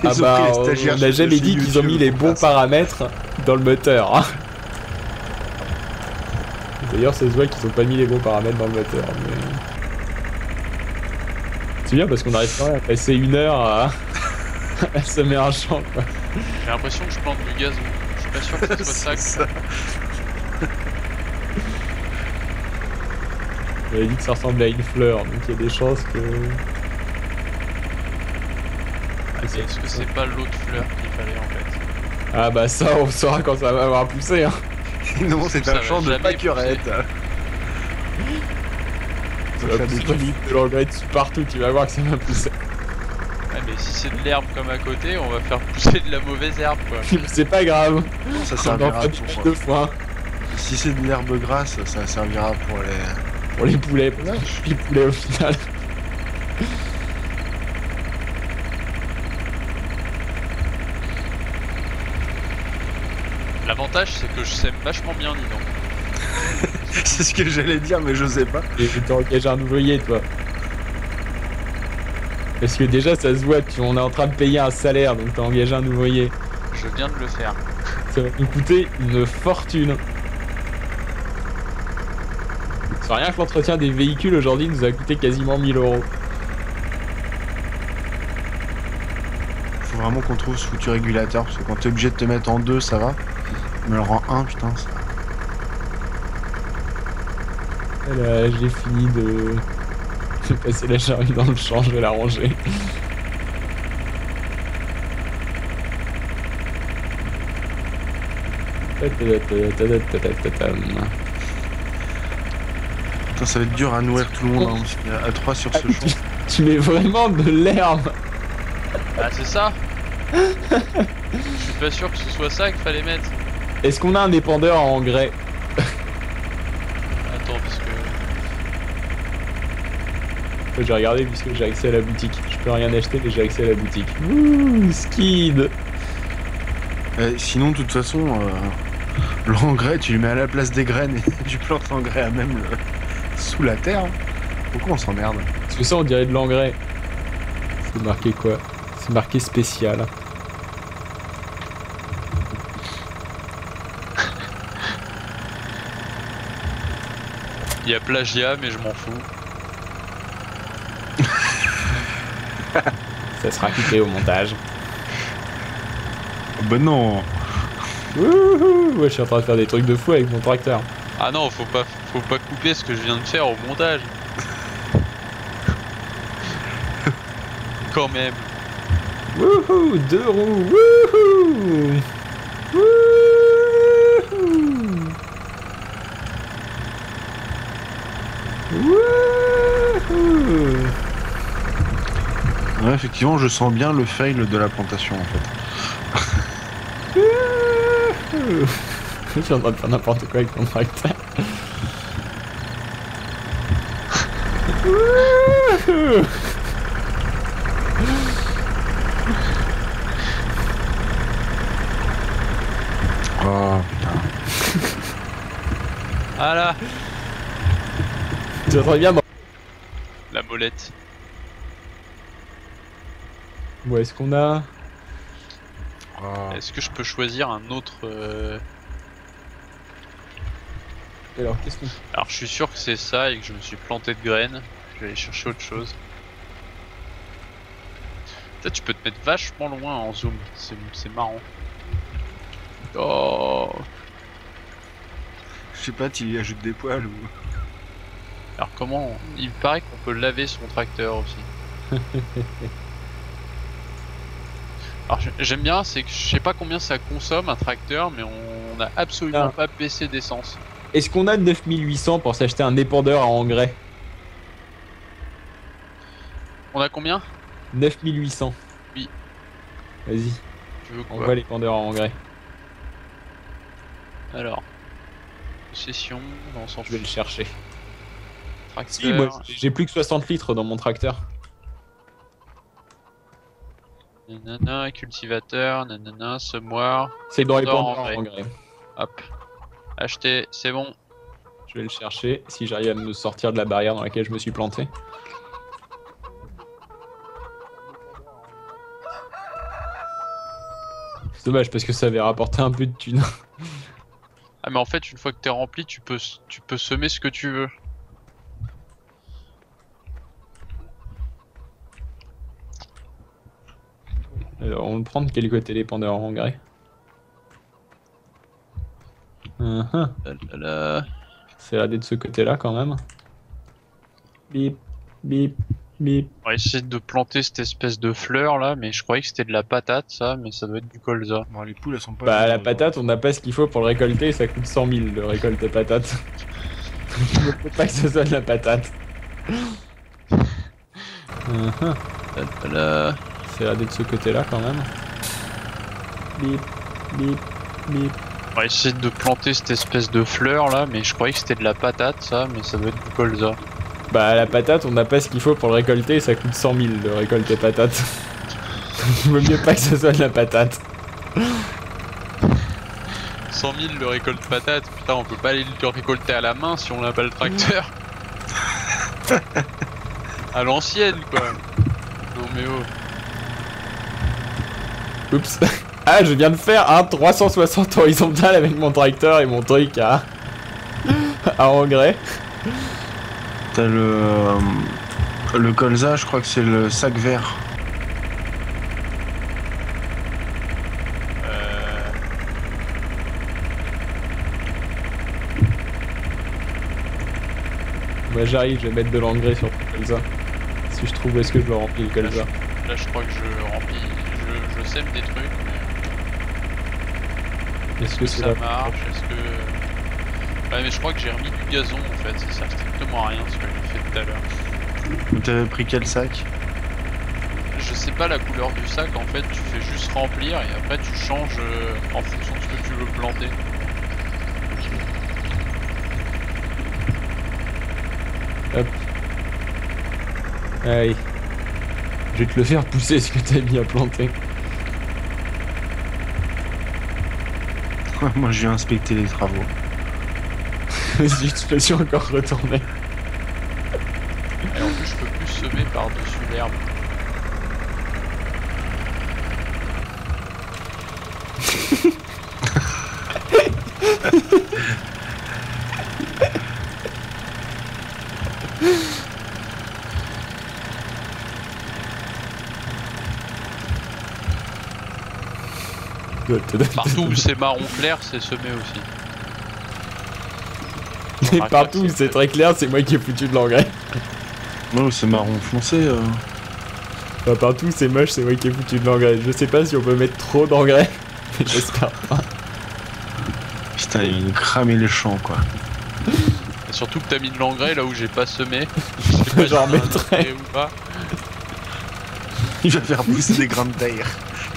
Ils Ah bah on n'a jamais dit qu'ils ont mis les bons paramètres dans le moteur. hein. D'ailleurs ça se voit qu'ils ont pas mis les bons paramètres dans le moteur. mais- C'est bien parce qu'on arrive quand même à passer une heure à, (laughs) à semer un champ quoi. J'ai l'impression que je plante du gazon. Je suis pas sûr que ce soit (laughs) ça. C'est ça. On avait dit que ça ressemblait à une fleur donc il y a des chances que... Ah, Est-ce que c'est pas l'autre fleur qu'il fallait en fait Ah bah ça on saura quand ça va avoir poussé hein. (laughs) Non, c'est Ça un champ de jamais pâquerettes. Ça Ça va fait des pousser de l'engrais dessus partout, tu vas voir que ça va pousser. Ouais, mais si c'est de l'herbe comme à côté, on va faire pousser de la mauvaise herbe quoi. (laughs) C'est pas grave, Ça servira pour. deux fois. Si c'est de l'herbe grasse, ça servira pour les. Pour les poulets, pour les poulets au final. L'avantage c'est que je sème vachement bien, dis donc. (laughs) c'est ce que j'allais dire, mais je sais pas. Et t'as engagé un ouvrier toi. Parce que déjà, ça se voit, tu, on est en train de payer un salaire, donc t'as engagé un ouvrier. Je viens de le faire. Ça va nous coûter une fortune. C'est rien que l'entretien des véhicules aujourd'hui nous a coûté quasiment 1000 euros. Faut vraiment qu'on trouve ce foutu régulateur, parce que quand t'es obligé de te mettre en deux, ça va. Mais alors en un, putain, ça... Voilà, j'ai fini de... de passer la charrue dans le champ, je vais la ranger. Putain, ça va être dur à nourrir tout le monde, hein, parce qu'il y a à 3 sur ce champ. (laughs) Tu mets vraiment de l'herbe Ah, c'est ça Je suis pas sûr que ce soit ça qu'il fallait mettre. Est-ce qu'on a un épandeur en engrais Attends, parce que. J'ai regardé puisque j'ai accès à la boutique. Je peux rien acheter mais j'ai accès à la boutique. Ouh, skid Euh, sinon, de toute façon, euh, l'engrais, tu le mets à la place des graines et (laughs) tu plantes l'engrais à même le- sous la terre. Pourquoi on s'emmerde Parce que ça on dirait de l'engrais. C'est marqué quoi? C'est marqué spécial. Il y a plagiat, mais je m'en fous. Ça sera coupé au montage. Bah non Wouhou Ouais, je suis en train de faire des trucs de fou avec mon tracteur. Ah non, faut pas, faut pas couper ce que je viens de faire au montage. (laughs) Quand même. Wouhou Deux roues Wouhou Wouhou Wouhou Ouais, effectivement, je sens bien le fail de la plantation en fait. (laughs) Je suis en train de faire n'importe quoi avec mon tracteur. (laughs) Oh putain. Ah là, Tu entends bien la Où est-ce qu'on a Oh. Est-ce que je peux choisir un autre euh, Alors, qu'est-ce qu'on... Alors je suis sûr que c'est ça et que je me suis planté de graines. Je vais aller chercher autre chose. Peut-être tu peux te mettre vachement loin en zoom. C'est c'est marrant. Oh Je sais pas, tu y ajoutes des poils ou. Alors comment on- Il paraît qu'on peut laver son tracteur aussi. (laughs) Alors j'ai- j'aime bien, c'est que je sais pas combien ça consomme un tracteur, mais on n'a absolument Ah. pas baissé d'essence. Est-ce qu'on a 9800 pour s'acheter un épandeur à engrais? On a combien? 9800. Oui. Vas-y, Tu veux quoi? envoie l'épandeur à engrais. Alors. Session, on s'en Je vais le chercher. Tracteur. Si, moi j'ai plus que 60 litres dans mon tracteur. Nanana, cultivateur, nanana, semoir. C'est dans engrais. engrais. Hop. Acheter, c'est bon. Je vais le chercher si j'arrive à me sortir de la barrière dans laquelle je me suis planté. C'est dommage parce que ça avait rapporté un peu de thunes. Ah mais en fait une fois que t'es rempli tu peux tu peux semer ce que tu veux. Alors, on le prend de quel côté l'épandeur à engrais Uhum. Là, là, là. C'est là de ce côté-là quand même. Bip, bip, bip. On va essayer de planter cette espèce de fleur là, mais je croyais que c'était de la patate ça, mais ça doit être du colza. Bon, les poules elles sont pas. Bah, la patate, on n'a pas ce qu'il faut pour le récolter, ça coûte 100 000 de récolter patate. (laughs) Je ne peux pas que ce soit de la patate. Là, là. C'est de ce côté-là quand même. Bip, bip, bip. On va essayer de planter cette espèce de fleur là, mais je croyais que c'était de la patate ça, mais ça doit être du colza. Bah, la patate, on n'a pas ce qu'il faut pour le récolter, ça coûte 100 000 de récolter patate. Il (laughs) vaut mieux pas que ce soit de la patate. 100 000 le récolte patate, putain on peut pas aller le récolter à la main si on n'a pas le tracteur. (laughs) à l'ancienne quoi. Non mais oh. Oups. (laughs) Ah, je viens de faire un 360 horizontal avec mon tracteur et mon truc à, (laughs) à engrais. T'as le. euh, le colza, je crois que c'est le sac vert. Bah, j'arrive, je vais mettre de l'engrais sur le colza. Si je trouve où est-ce que je le remplis le colza? Là je crois que je remplis. Je, sème des trucs, mais Est-ce que c'est ça marche Est-ce que. Ouais, mais je crois que j'ai remis du gazon en fait, ça sert strictement à rien ce que j'ai fait tout à l'heure. T'avais pris quel sac? Je sais pas la couleur du sac en fait, tu fais juste remplir et après tu changes euh, en fonction de ce que tu veux planter. Allez. Je vais te le faire pousser ce que t'as mis à planter. (laughs) Moi, je viens inspecter les travaux. (laughs) Te laisse encore retourner. Et en plus je peux plus semer par-dessus l'herbe. (laughs) Partout où c'est marron clair, c'est semé aussi. (laughs) Et partout où c'est très clair, c'est moi qui ai foutu de l'engrais. Non, c'est marron foncé. euh. Enfin, partout où c'est moche, c'est moi qui ai foutu de l'engrais. Je sais pas si on peut mettre trop d'engrais, (laughs) mais j'espère pas. Putain, il a cramé les champs, quoi. Et surtout que t'as mis de l'engrais là où j'ai pas semé. (laughs) Je sais si ou pas. Il va faire pousser des grains de terre.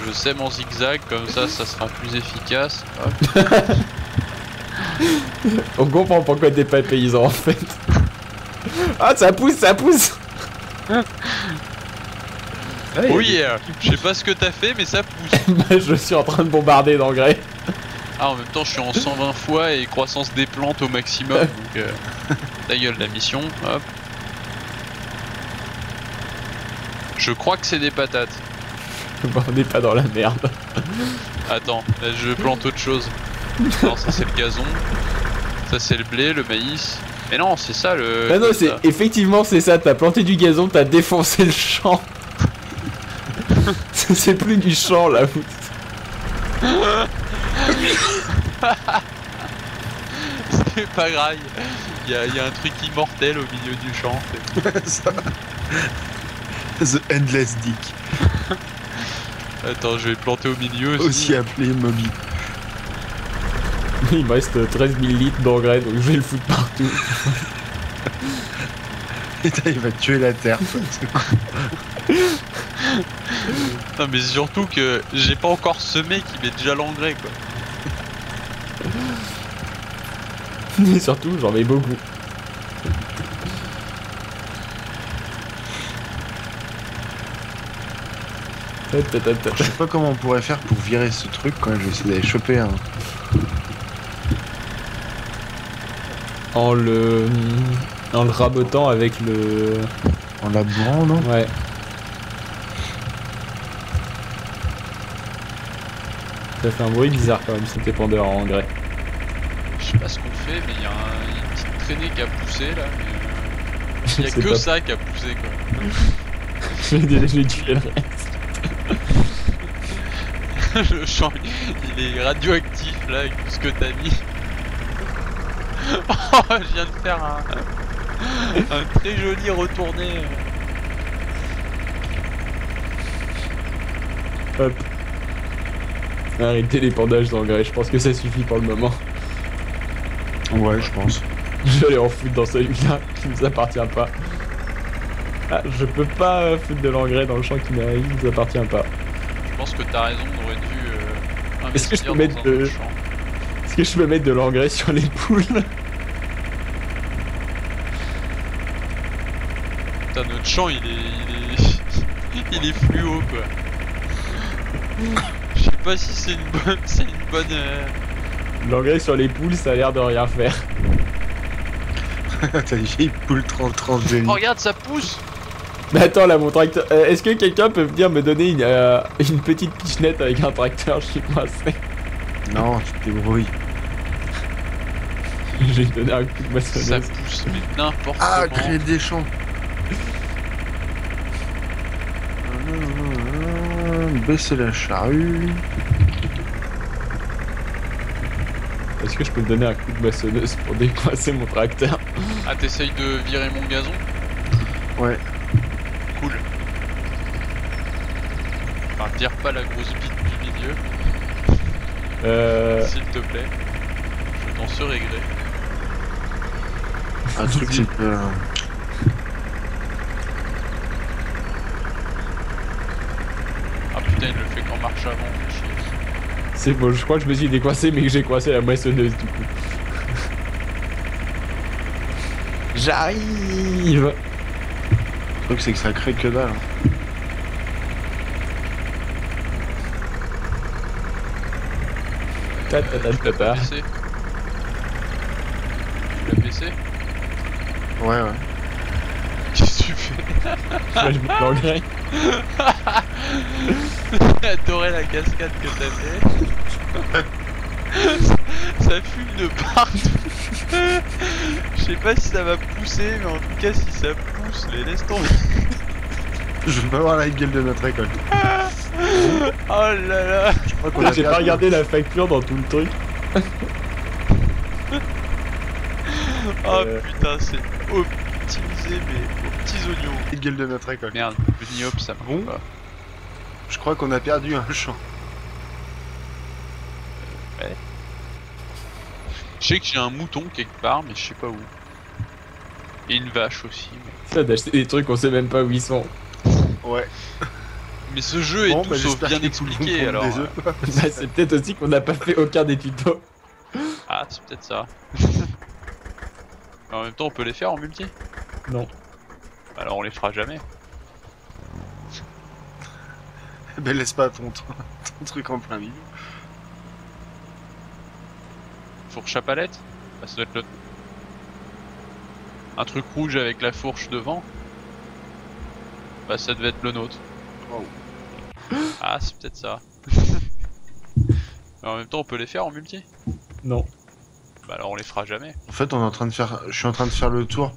Je sème en zigzag, comme ça, ça sera plus efficace. Hop. (laughs) On comprend pourquoi t'es pas paysan en fait. Ah, ça pousse, ça pousse (laughs) Oui, euh, je sais pas ce que t'as fait, mais ça pousse. (laughs) Bah, Je suis en train de bombarder d'engrais. Ah, en même temps, je suis en 120 fois et croissance des plantes au maximum. donc, euh, ta gueule, la mission. Hop. Je crois que c'est des patates. (laughs) On n'est pas dans la merde. Attends, là, je plante autre chose. Non, ça c'est le gazon. Ça c'est le blé, le maïs. Mais non, c'est ça le. Ah non, c'est effectivement c'est ça. T'as planté du gazon, t'as défoncé le champ. (laughs) c'est plus du champ là. (laughs) C'est pas grave. Il y, a- il y a un truc immortel au milieu du champ. The Endless Dick, Attends, je vais planter au milieu aussi. aussi appelé Moby. Il me reste 13 000 litres d'engrais donc je vais le foutre partout. (laughs) Et là, il va tuer la terre. Non, mais surtout que j'ai pas encore semé qui met déjà l'engrais quoi. (laughs) Et surtout, j'en ai beaucoup. Ta, ta, ta, ta, Je sais pas comment on pourrait faire pour virer ce truc quand je vais essayer d'aller choper un. En le. En le rabotant avec le. En labourant, non? Ouais. Ça fait un bruit bizarre quand même cet épandeur en engrais. Je sais pas ce qu'on fait, mais il y a un- une petite traînée qui a poussé là. mais, euh, Il y a (laughs) que pas- ça qui a poussé quoi. (laughs) Je vais je tuer (laughs) le champ il est radioactif là avec tout ce que t'as mis. (laughs) oh, je viens de faire un, un très joli retourné. Hop. Arrêtez l'épandage d'engrais, je pense que ça suffit pour le moment. Ouais, je pense. Je vais aller en foutre dans celui-là qui nous appartient pas. Ah, je peux pas euh, foutre de l'engrais dans le champ qui nous appartient pas. Je pense que t'as raison, on aurait dû euh, Est-ce que je peux mettre de-. Est-ce que je peux mettre de l'engrais sur les poules? Putain, notre champ il est. il est. (laughs) il est fluo quoi. Je sais pas si c'est une bonne. (laughs) C'est une bonne. euh, L'engrais sur les poules, ça a l'air de rien faire. (laughs) T'as des vieilles poules 30 30 Oh regarde ça pousse Mais attends là mon tracteur. euh, Est-ce que quelqu'un peut venir me donner une, euh, une petite pichenette avec un tracteur Je suis coincé. Non, tu te débrouilles. (laughs) J'ai donné un coup de Ça moissonneuse. pousse, mais n'importe Ah, comment. créer des champs. Baisser la charrue. Est-ce que je peux te donner un coup de moissonneuse pour décoincer mon tracteur? Ah, t'essayes de virer mon gazon? Ouais. Cool. Enfin, vire pas la grosse bite du milieu, Euh. s'il te plaît. Je t'en serai gré. Un truc, c'est que. euh, Ah putain, il le fait qu'en marche avant. chier. C'est bon, je crois que je me suis décoincé mais que j'ai coincé la moissonneuse du coup. (laughs) J'arrive Le truc, c'est que ça crée que dalle. hein. Ta ta ta ta ta. Baissé. Tu l'as baissé Ouais, ouais. Qu'est-ce que tu fais? Je me l'engrais. J'ai adoré la cascade que t'as fait. (laughs) ça fume de partout. (laughs) Je sais pas si ça va pousser, mais en tout cas, si ça pousse, les laisse tomber. (laughs) Je veux pas voir la gueule de notre école. (laughs) Oh là là. Je crois qu'on a J'ai pas regardé la facture dans tout le truc. (laughs) Oh Euh. putain, c'est optimisé, mais aux petits oignons. la gueule de notre école. Merde, le Niop, ça Bon. pas. Je crois qu'on a perdu un champ. Je sais que j'ai un mouton quelque part, mais je sais pas où. Et une vache aussi. Mais, Ça d'acheter des trucs, on sait même pas où ils sont. Ouais. (laughs) mais ce jeu est tout bah, sauf bien expliqué, alors. euh. (laughs) Bah, c'est peut-être aussi qu'on n'a pas fait aucun des tutos. Ah, c'est peut-être ça. (laughs) Mais en même temps, on peut les faire en multi Non. Alors on les fera jamais. Ben laisse pas ton, ton, ton truc en plein milieu. Fourche à palette? Bah, ça doit être le. Un truc rouge avec la fourche devant? Bah, ça devait être le nôtre. Oh. Ah, c'est peut-être ça. (laughs) Mais en même temps, on peut les faire en multi Non. Bah, alors on les fera jamais. En fait, on est en train de faire. Je suis en train de faire le tour.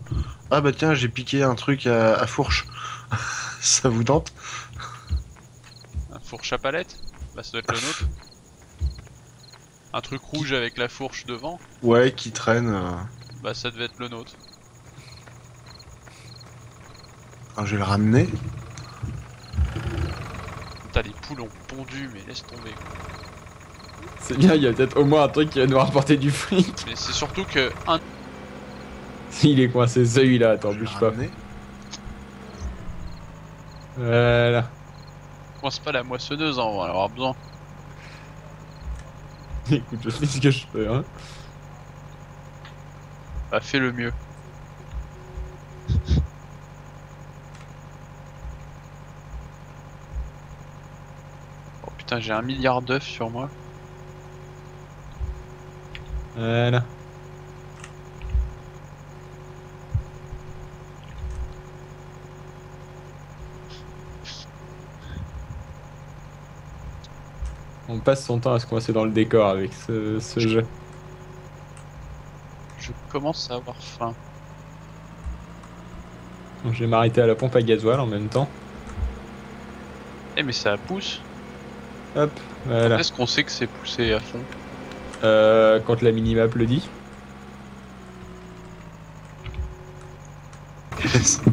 Ah bah tiens, j'ai piqué un truc à, à fourche. (laughs) Ça vous tente? Un fourche à palette? Bah, ça doit être le nôtre. Un truc rouge avec la fourche devant? Ouais, qui traîne. euh. Bah, ça devait être le nôtre. Alors, je vais le ramener. T'as les poules ont pondu, mais laisse tomber. C'est bien, il y a peut-être au moins un truc qui va nous rapporter du fric. Mais c'est surtout que un (laughs) Il est coincé celui-là, attends, bouge pas. ramener. Voilà. coince pas la moissonneuse, hein, on va en avoir besoin. (laughs) Écoute, je fais ce que je peux, hein. Bah, fais le mieux. Putain, j'ai un milliard d'œufs sur moi. Voilà. On passe son temps à se coincer dans le décor avec ce, ce jeu. Je commence à avoir faim. Donc, je vais m'arrêter à la pompe à gasoil en même temps. Eh mais ça pousse. Hop, voilà. Est-ce qu'on sait que c'est poussé à fond Euh, quand la minimap le dit. Yes. (laughs)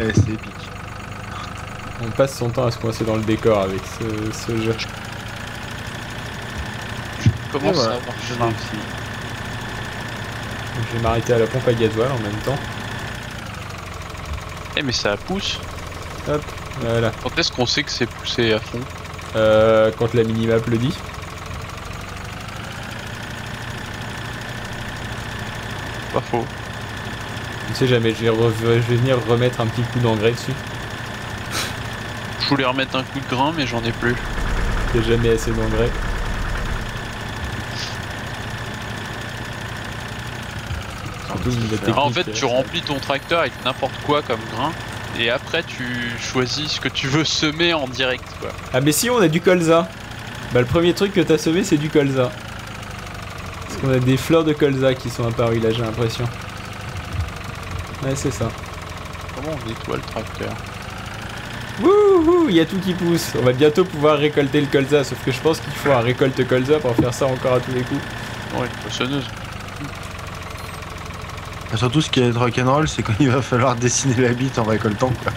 Eh, c'est épique. On passe son temps à se coincer dans le décor avec ce, ce jeu. Je commence à avoir faim. Donc, je vais m'arrêter à la pompe à gasoil en même temps. Eh mais ça pousse. Hop, voilà. Quand est-ce qu'on sait que c'est poussé à fond Euh, quand la minimap le dit. Pas faux. On sait jamais, je vais, je vais venir remettre un petit coup d'engrais dessus. Je voulais remettre un coup de grain mais j'en ai plus. A jamais assez d'engrais. En fait, tu remplis ton tracteur avec n'importe quoi comme grain Et après, tu choisis ce que tu veux semer en direct, quoi. Ah mais si on a du colza. Bah le premier truc que t'as semé c'est du colza. Parce qu'on a des fleurs de colza qui sont apparues là j'ai l'impression. Ouais c'est ça. Comment on nettoie le tracteur? Wouhou, il y a tout qui pousse. On va bientôt pouvoir récolter le colza, sauf que je pense qu'il faut un récolte colza pour faire ça encore à tous les coups. Ouais, poissonneuse. Et surtout, ce qui est rock'n'roll, c'est quand il va falloir dessiner la bite en récoltant, quoi.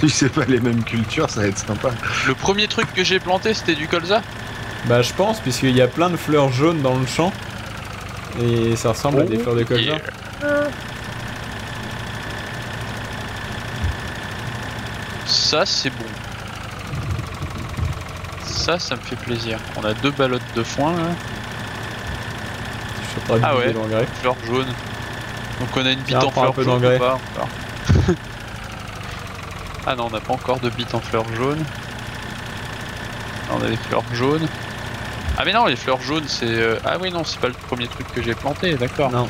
(laughs) C'est pas les mêmes cultures, ça va être sympa. Le premier truc que j'ai planté, c'était du colza Bah je pense, puisqu'il y a plein de fleurs jaunes dans le champ. Et ça ressemble à des fleurs de colza. Yeah. Ça, c'est bon. Ça, ça me fait plaisir. On a deux ballottes de foin, là. Ah vider ouais. l'engrais. fleurs jaunes. Donc on a une bite en un peu jaunes d'engrais. ou pas (laughs) Ah non, on n'a pas encore de bite en fleurs jaunes. Là, on a des fleurs jaunes. Ah mais non, les fleurs jaunes, c'est... euh, Ah oui, non, c'est pas le premier truc que j'ai planté, d'accord. Non.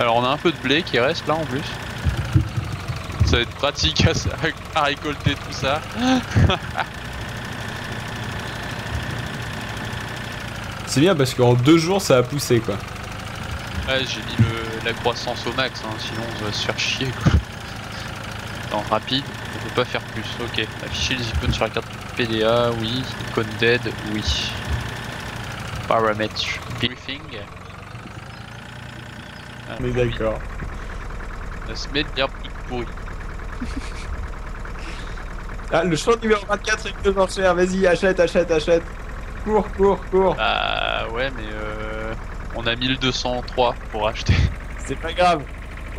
Alors on a un peu de blé qui reste là en plus. Ça va être pratique à, (laughs) à récolter tout ça. (laughs) C'est bien parce qu'en deux jours ça a poussé quoi. Ouais, j'ai mis le, la croissance au max, hein, sinon on va se faire chier quoi. Attends, rapide, on peut pas faire plus. Ok, afficher les icônes sur la carte PDA, oui. Icône dead, oui. Paramètres, briefing. Ah, On est d'accord. On va se mettre bien pourri. (laughs) Ah le champ numéro 24 est deux enchères, vas-y achète, achète, achète. Cours, cours, cours. Bah ouais, mais euh, on a 1203 pour acheter. (laughs) C'est pas grave.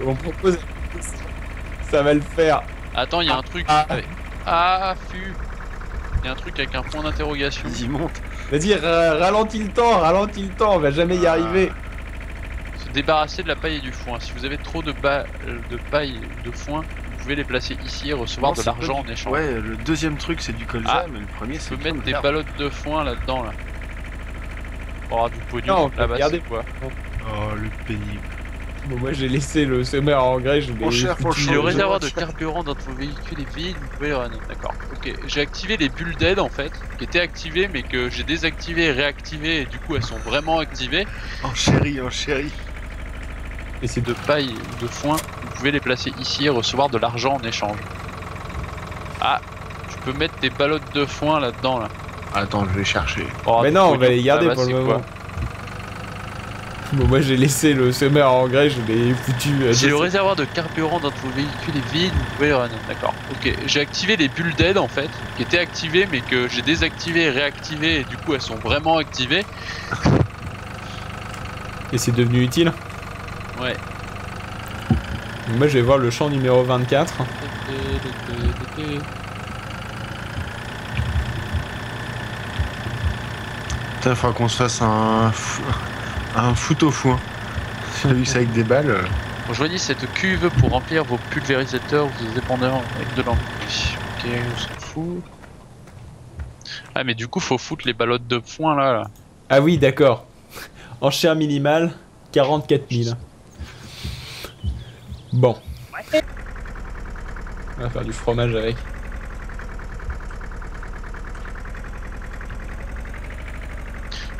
On propose. Ça va le faire. Attends, il y a un truc. Ah. avec- Ah, fu. Il y a un truc avec un point d'interrogation. Vas-y, monte. Vas-y, ra- ralentis le temps, ralentis le temps, on va jamais y Ah. arriver. Se débarrasser de la paille et du foin. Si vous avez trop de, ba- de paille ou de foin, pouvez les placer ici et recevoir Non, de l'argent du- en échange. Ouais, le deuxième truc, c'est du colza, Ah. mais le premier, On c'est peut le mettre des ballottes de foin là-dedans là. Pour avoir du Non, pognon. Là-bas, regarder. c'est quoi Oh, le pénible. Bon, moi j'ai laissé le semeur en engrais, je l'ai cher, le de réservoir de (laughs) carburant dans votre véhicule est vide, vous pouvez le run. D'accord. Ok, j'ai activé les bulles d'aide en fait, qui étaient activées mais que j'ai désactivées et réactivées et du coup elles sont vraiment activées. En chéri, en chéri. Et c'est De paille ou de foin, vous pouvez les placer ici et recevoir de l'argent en échange. Ah, tu peux mettre des ballottes de foin là-dedans là. Attends, je vais chercher. Avoir Mais non, on va les garder Ah bah, pour le c'est moment. Bon, moi j'ai laissé le semeur en engrais, je l'ai foutu. euh, Si le réservoir de carburant dans votre véhicule est vide, vous pouvez le run. D'accord. Ok, j'ai activé les bulles d'aide en fait, qui étaient activées mais que j'ai désactivées et réactivées et du coup elles sont vraiment activées. Et c'est devenu utile. Ouais. Donc moi je vais voir le champ numéro 24. Putain, il faudra qu'on se fasse un, fou- un foot au foin. J'ai vu que c'est avec des balles. euh. Rejoignez cette cuve pour remplir vos pulvérisateurs ou vos épandeurs avec de l'encre. Ok, on s'en fout. Ah mais du coup faut foutre les ballottes de foin là. là. Ah oui, d'accord. Enchère minimale, 44 000. Bon. On va faire du fromage avec.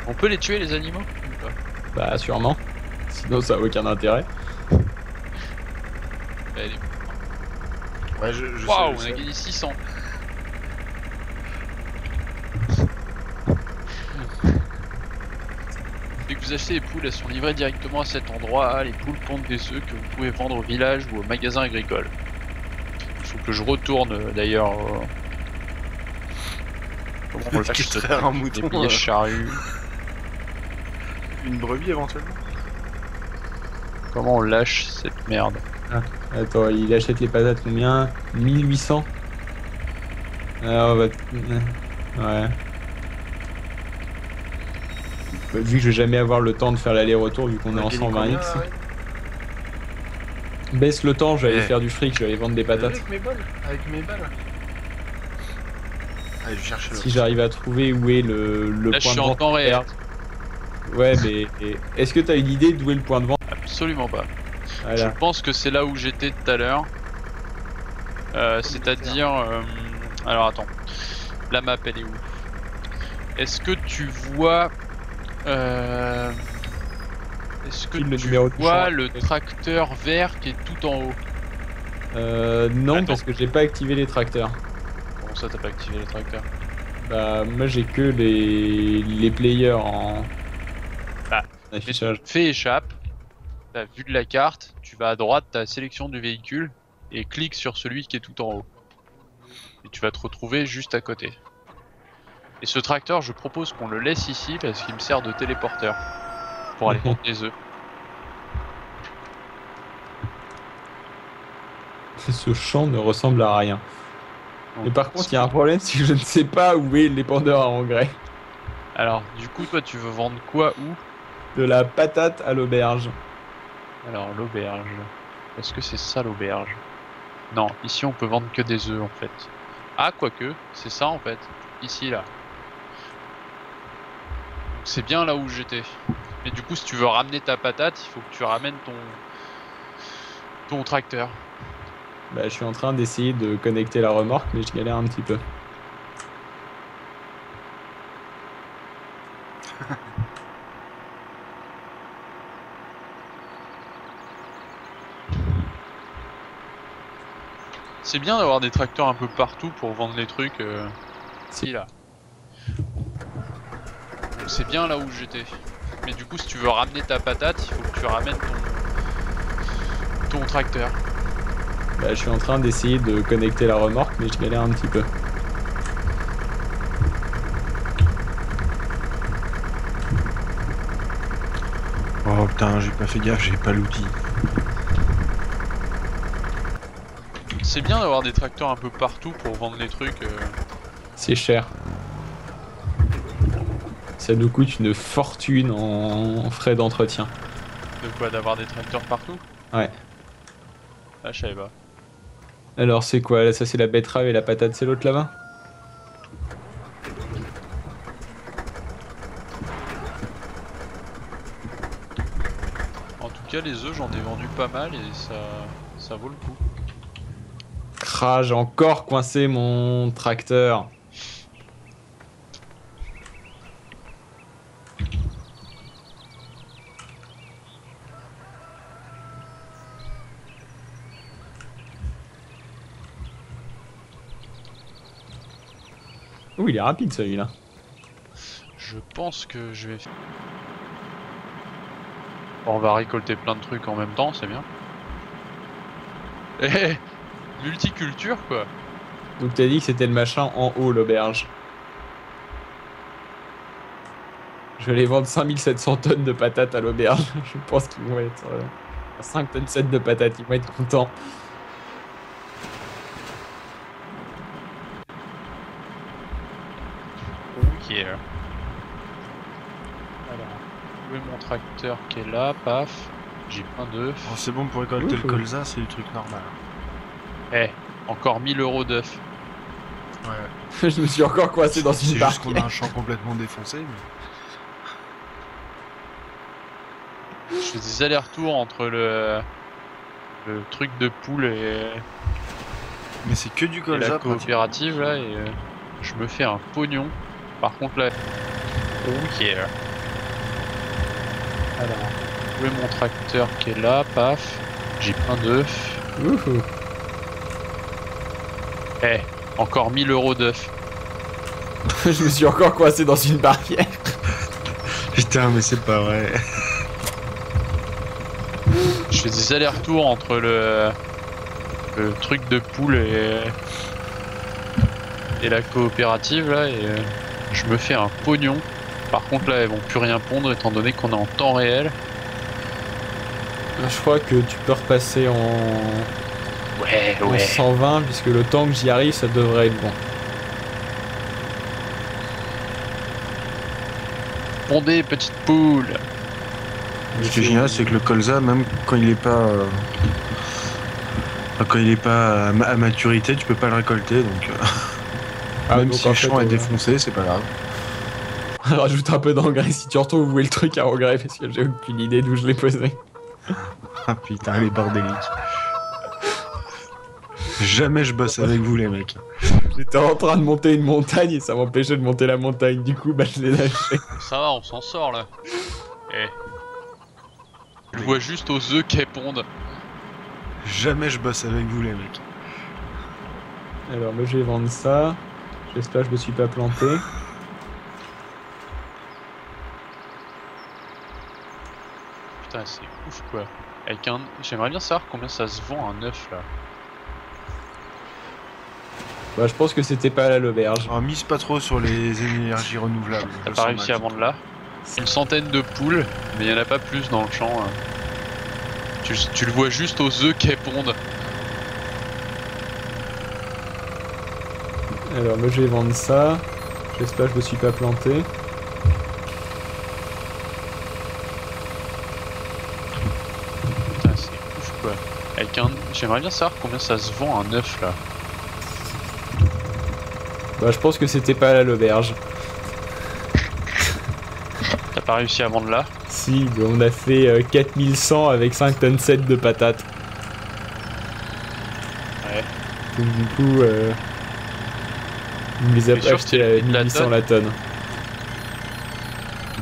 On peut les tuer les animaux ou pas? Bah sûrement. Sinon ça a aucun intérêt. Allez. Ouais, je, je Waouh, sais, on a gagné 600. Dès que vous achetez les poules, elles sont livrées directement à cet endroit. Les poules pondent des œufs que vous pouvez vendre au village ou au magasin agricole. Il faut que je retourne euh, d'ailleurs. euh, Comment on truc un mouton, Des euh. charrues. Une brebis éventuellement? Comment on lâche cette merde? Attends, il achète les patates combien? 1800 Ah, on va... Ouais. Vu que je vais jamais avoir le temps de faire l'aller-retour, vu qu'on est en 120x. Baisse le temps, je vais aller faire du fric, je vais aller vendre des patates. Avec mes balles Avec mes balles Allez, je cherche le. Si j'arrive à trouver où est le, le Là je point suis de vente. temps réel. Ouais, mais est-ce que t'as une idée d'où est le point de vente? Absolument pas. Voilà. Je pense que c'est là où j'étais tout à l'heure. Euh, C'est-à-dire... euh, alors attends. La map elle est où? Est-ce que tu vois... euh, Est-ce que tu vois le tracteur vert qui est tout en haut Euh, non, Attends. parce que j'ai pas activé les tracteurs. Comment ça t'as pas activé le tracteur Bah, moi j'ai que les, les players en Bah, affichage. Fais échappe. T'as vu de la carte, tu vas à droite, t'as la sélection du véhicule et clique sur celui qui est tout en haut. Et tu vas te retrouver juste à côté. Et ce tracteur, je propose qu'on le laisse ici parce qu'il me sert de téléporteur pour aller (laughs) prendre des œufs. Ce champ ne ressemble à rien. Mais par contre, il y a un problème, c'est que je ne sais pas où est l'épandeur à engrais. Alors, du coup, toi, tu veux vendre quoi où? De la patate à l'auberge. Alors, l'auberge. Est-ce que c'est ça l'auberge? Non, ici on peut vendre que des œufs en fait. Ah, quoique, c'est ça en fait. Ici, là. C'est bien là où j'étais. Mais du coup, si tu veux ramener ta patate, il faut que tu ramènes ton ton tracteur. Bah, je suis en train d'essayer de connecter la remorque, mais je galère un petit peu. (laughs) C'est bien d'avoir des tracteurs un peu partout pour vendre les trucs. Euh... Si. Si là. C'est bien là où j'étais. Mais du coup, si tu veux ramener ta patate, il faut que tu ramènes ton ton tracteur. Bah, je suis en train d'essayer de connecter la remorque, mais je galère un petit peu. Oh putain, j'ai pas fait gaffe, j'ai pas l'outil. C'est bien d'avoir des tracteurs un peu partout pour vendre les trucs. euh. C'est cher. Ça nous coûte une fortune en frais d'entretien. De quoi D'avoir des tracteurs partout? Ouais. Ah, je savais pas. Alors, c'est quoi? Là Ça, c'est la betterave et la patate, c'est l'autre là-bas? En tout cas, les œufs, j'en ai vendu pas mal et ça, ça vaut le coup. J'ai encore coincé mon tracteur. Il est rapide celui-là. Je pense que je vais. On va récolter plein de trucs en même temps, c'est bien. Eh Multiculture quoi Donc t'as dit que c'était le machin en haut, l'auberge. Je vais aller vendre 5700 tonnes de patates à l'auberge. (laughs) Je pense qu'ils vont être... euh, à 5 tonnes 7 de patates, ils vont être contents. Ok. Alors, où est mon tracteur qui est là Paf. J'ai plein d'œufs. Oh, c'est bon pour récolter Ouf. le colza, c'est du truc normal. Eh, encore 1000 euros d'œufs. Ouais. (laughs) je me suis encore coincé dans C'est une juste qu'on a un champ complètement défoncé. Mais... Je fais des allers-retours entre le, le truc de poule et, Mais c'est que du et colza. la pratiquement. coopérative là et euh, je me fais un pognon. Par contre là. Ok. Alors, est mon tracteur qui est là Paf. J'ai plein d'œufs. Wouhou. Eh, encore 1000 euros d'œufs. (laughs) je me suis encore coincé dans une barrière. (laughs) Putain, mais c'est pas vrai. (laughs) Je fais des allers-retours entre le, le truc de poule et, et la coopérative là et euh, je me fais un pognon. Par contre là elles vont plus rien pondre étant donné qu'on est en temps réel. Je crois que tu peux repasser en, Ouais en 120 puisque le temps que j'y arrive ça devrait être bon. Pondez petite poule. Ce qui est génial, c'est que le colza, même quand il est pas. euh, Quand il est pas à ma- à maturité, tu peux pas le récolter, donc euh, Ah, même donc si le fait, champ est euh, défoncé, c'est pas grave. (laughs) Rajoute un peu d'engrais si tu retrouves où est le truc à engrais parce que j'ai aucune idée d'où je l'ai posé. Ah putain, les bordéliques. Jamais je bosse avec vous, les mecs. J'étais en train de monter une montagne et ça m'empêchait de monter la montagne. Du coup, bah, je l'ai lâché. Ça va, on s'en sort là. Eh. Je vois juste aux œufs qu'elles pondent. Jamais je bosse avec vous, les mecs. Alors, moi, je vais vendre ça. J'espère que je me suis pas planté. Putain, c'est ouf quoi. Avec un... J'aimerais bien savoir combien ça se vend un œuf là. Bah, je pense que c'était pas à l'auberge. Alors, mise pas trop sur les énergies renouvelables. T'as pas réussi à vendre là Une centaine de poules, mais il y en a pas plus dans le champ. hein. Tu, tu le vois juste aux œufs qu'elles pondent. Alors, moi, je vais vendre ça. J'espère que je me suis pas planté. Putain, c'est ouf quoi. Avec un... J'aimerais bien savoir combien ça se vend un œuf là. Bah, je pense que c'était pas à l'auberge. (laughs) T'as pas réussi à vendre là Si, on a fait euh, 4100 avec 5 tonnes 7 de patates. Ouais. Donc du coup, euh, il me les a pas achetés à le prix de la 1800 tonne la tonne.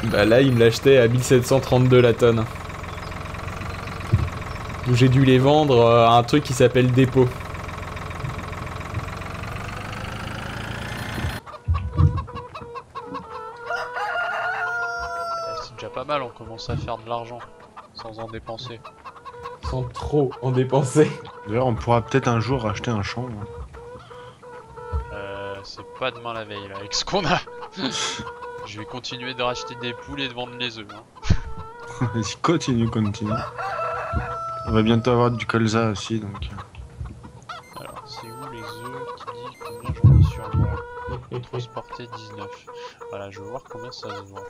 Bah là, il me l'achetait à 1732 la tonne. Donc j'ai dû les vendre euh, à un truc qui s'appelle dépôt. Eh, C'est déjà pas mal, on commence à faire de l'argent. Sans en dépenser. Sans trop en dépenser. D'ailleurs, on pourra peut-être un jour acheter un champ. hein. Euh, c'est pas demain la veille là, avec ce qu'on a. (laughs) Je vais continuer de racheter des poules et de vendre les œufs. hein. Vas-y, (laughs) continue, continue. On va bientôt avoir du colza aussi, donc. euh, Alors, c'est où les œufs qui dit combien j'en ai sur moi Transporter 19. Voilà, je veux voir combien ça se vend.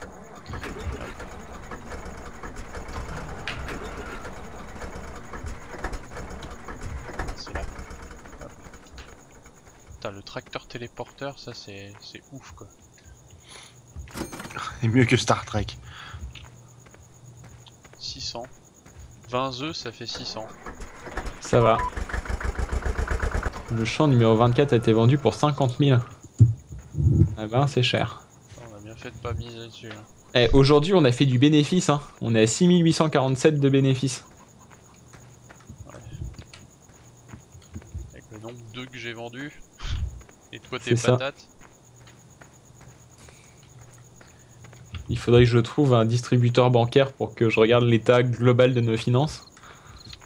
C'est là. Hop. Putain, le tracteur téléporteur, ça c'est c'est ouf quoi. C'est mieux que Star Trek. 600. 20 œufs, ça fait 600. Ça va. Le champ numéro 24 a été vendu pour 50 000. Ah ben, c'est cher. On a bien fait de pas miser là-dessus. hein. Eh, aujourd'hui, on a fait du bénéfice. Hein. On est à 6847 de bénéfice. Avec le nombre d'œufs que j'ai vendus. Et toi tes ça. Il faudrait que je trouve un distributeur bancaire pour que je regarde l'état global de nos finances.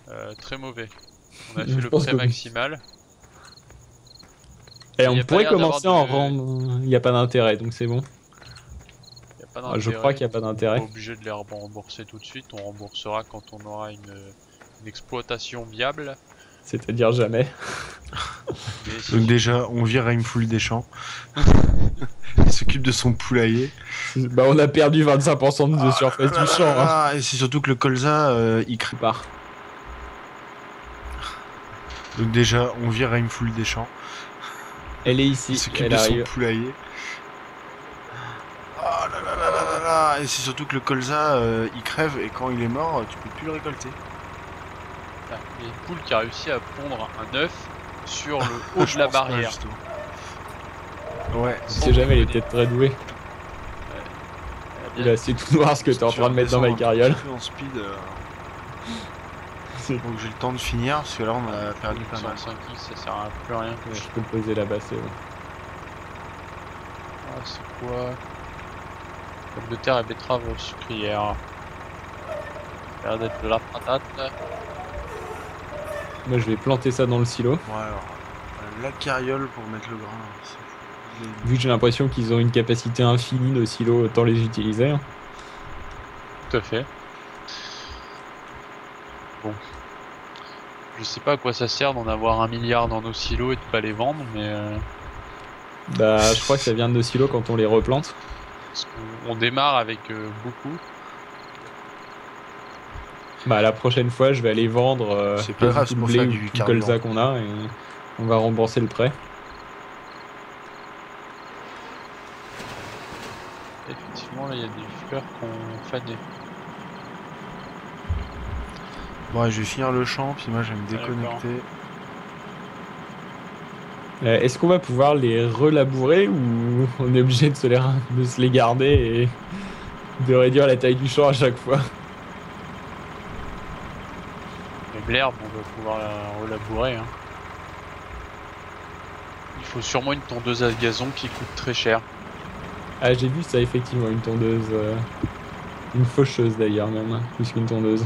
Euh, très mauvais. On a Je fait le prêt que- maximal. Et on pourrait commencer à en de- rendre. Il n'y a pas d'intérêt, donc c'est bon. Y a pas Ah, je d'intérêt. crois qu'il n'y a pas On est d'intérêt. pas obligé de les rembourser tout de suite. On remboursera quand on aura une, une exploitation viable. C'est-à-dire jamais. (laughs) Donc, déjà, on vire Rainful des champs. (laughs) Il s'occupe de son poulailler. Bah, on a perdu 25% de surface du champ. Hein. Ah, et c'est surtout que le colza, euh, il crée. Part. Donc, déjà, on vire Rainful des champs. Elle est Il ici, s'occupe elle de son poulailler. Ah là là là là là là Et c'est surtout que le colza, euh, il crève et quand il est mort, tu peux plus le récolter. Ah, Il y a une poule qui a réussi à pondre un œuf sur le (laughs) haut de la barrière. Ouais. Sait jamais, elle est peut-être très douée. Elle a Là, c'est tout noir ce que t'es en train de mettre dans ma carriole. en speed. euh, Donc j'ai le temps de finir parce que là on a perdu pas mal. 105 ça sert à plus rien que Je peux poser là-bas, c'est bon. Ah, c'est quoi? Pomme de terre et betterave sucrière. Ça a l'air d'être de la patate. Moi, je vais planter ça dans le silo. Ouais alors. euh, La carriole pour mettre le grain. Vu que j'ai l'impression qu'ils ont une capacité infinie de silos, autant les utiliser. hein. Tout à fait. Bon. Je sais pas à quoi ça sert d'en avoir un milliard dans nos silos et de pas les vendre, mais euh, Bah, je crois que ça vient de nos silos quand on les replante. parce qu'on- on démarre avec euh, beaucoup. Bah, la prochaine fois, je vais aller vendre euh, C'est pas grave, pour blé du colza qu'on a et on va rembourser le prêt. Effectivement, là il y a des fleurs qu'on fané. Bon, ouais, je vais finir le champ, puis moi je vais me déconnecter. Euh, Est-ce qu'on va pouvoir les relabourer ou on est obligé de se les, de se les garder et de réduire la taille du champ à chaque fois Mais l'herbe, on va pouvoir la relabourer. Hein. Il faut sûrement une tondeuse à gazon qui coûte très cher. Ah, j'ai vu ça effectivement, une tondeuse. euh, une faucheuse d'ailleurs, même, hein, plus qu'une tondeuse.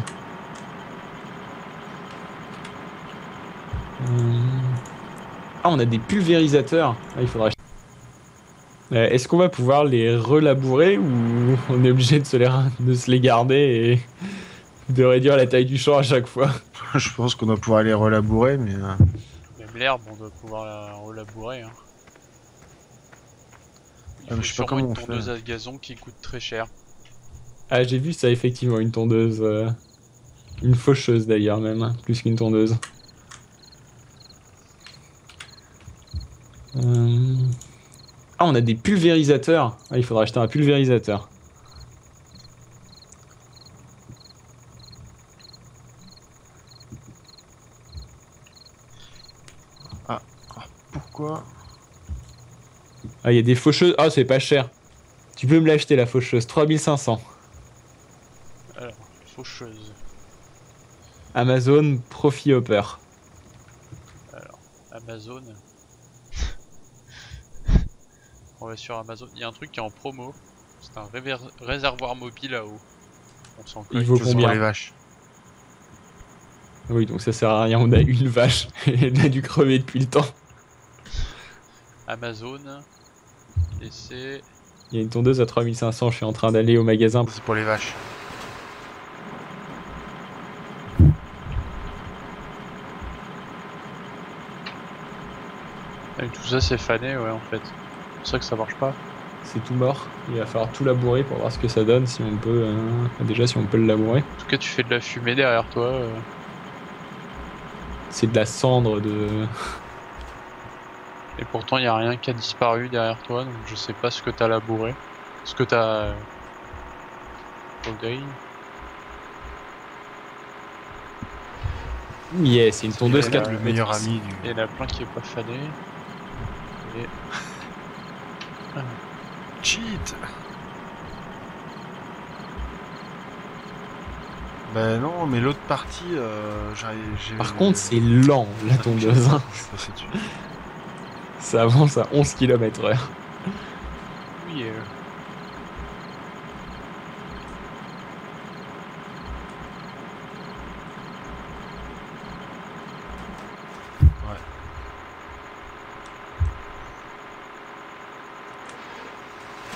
Hum. Ah, on a des pulvérisateurs. Ah, il faudra. Euh, Est-ce qu'on va pouvoir les relabourer ou (laughs) on est obligé de se les, de se les garder et de réduire la taille du champ à chaque fois (laughs) je pense qu'on va pouvoir les relabourer, mais. euh, Même l'herbe, on doit pouvoir la relabourer. Hein. Il Ah, faut je sais pas comment une on fait. tondeuse à gazon qui coûte très cher. Ah, j'ai vu ça effectivement, une tondeuse. euh, Une faucheuse d'ailleurs, même, hein, plus qu'une tondeuse. Euh, Ah, on a des pulvérisateurs. Ah, il faudra acheter un pulvérisateur. Ah, il y a des faucheuses. Ah, c'est pas cher. Tu peux me l'acheter la faucheuse, 3500. Faucheuse. Amazon Profit Hopper. Amazon. (laughs) on va sur Amazon. Il y a un truc qui est en promo. C'est un réver- réservoir mobile à eau. On s'en Il vaut combien les vaches. Oui, donc ça sert à rien, on a une vache. Et (laughs) elle a dû crever depuis le temps. Amazon. Il y a une tondeuse à 3500, je suis en train d'aller au magasin. C'est pour les vaches. Et tout ça c'est fané, ouais, en fait. C'est pour ça que ça marche pas. C'est tout mort. Il va falloir tout labourer pour voir ce que ça donne, si on peut... euh, Déjà, si on peut le labourer. En tout cas, tu fais de la fumée derrière toi. euh. C'est de la cendre de... Et pourtant, il n'y a rien qui a disparu derrière toi, donc je sais pas ce que t'as labouré. Ce que t'as. Yes, c'est une tondeuse C'est 4 le meilleur ami Il du. y en a plein qui est pas fané. Et Cheat Bah non, mais l'autre partie, euh, j'arrive. j'ai- Par contre, c'est lent, la tondeuse. Je suis passé dessus. Ça avance à 11 km heure. oui, euh,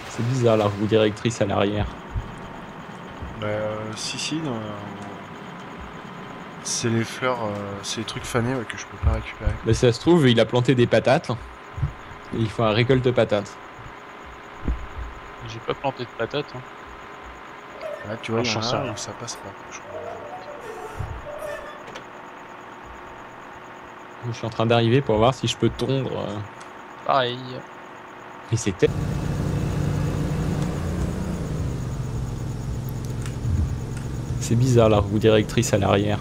C'est bizarre, la roue directrice à l'arrière. Bah euh, si, si, c'est les fleurs, euh, c'est les trucs fanés ouais, que je peux pas récupérer. Bah, ça se trouve, il a planté des patates. Et il faut un récolte patates. j'ai pas planté de patates. hein. Là, tu vois, Ah, il y en j'en sais a rien. où ça passe pas. je crois. Je suis en train d'arriver pour voir si je peux tondre. euh. Pareil. Mais c'était. C'est bizarre la roue directrice à l'arrière.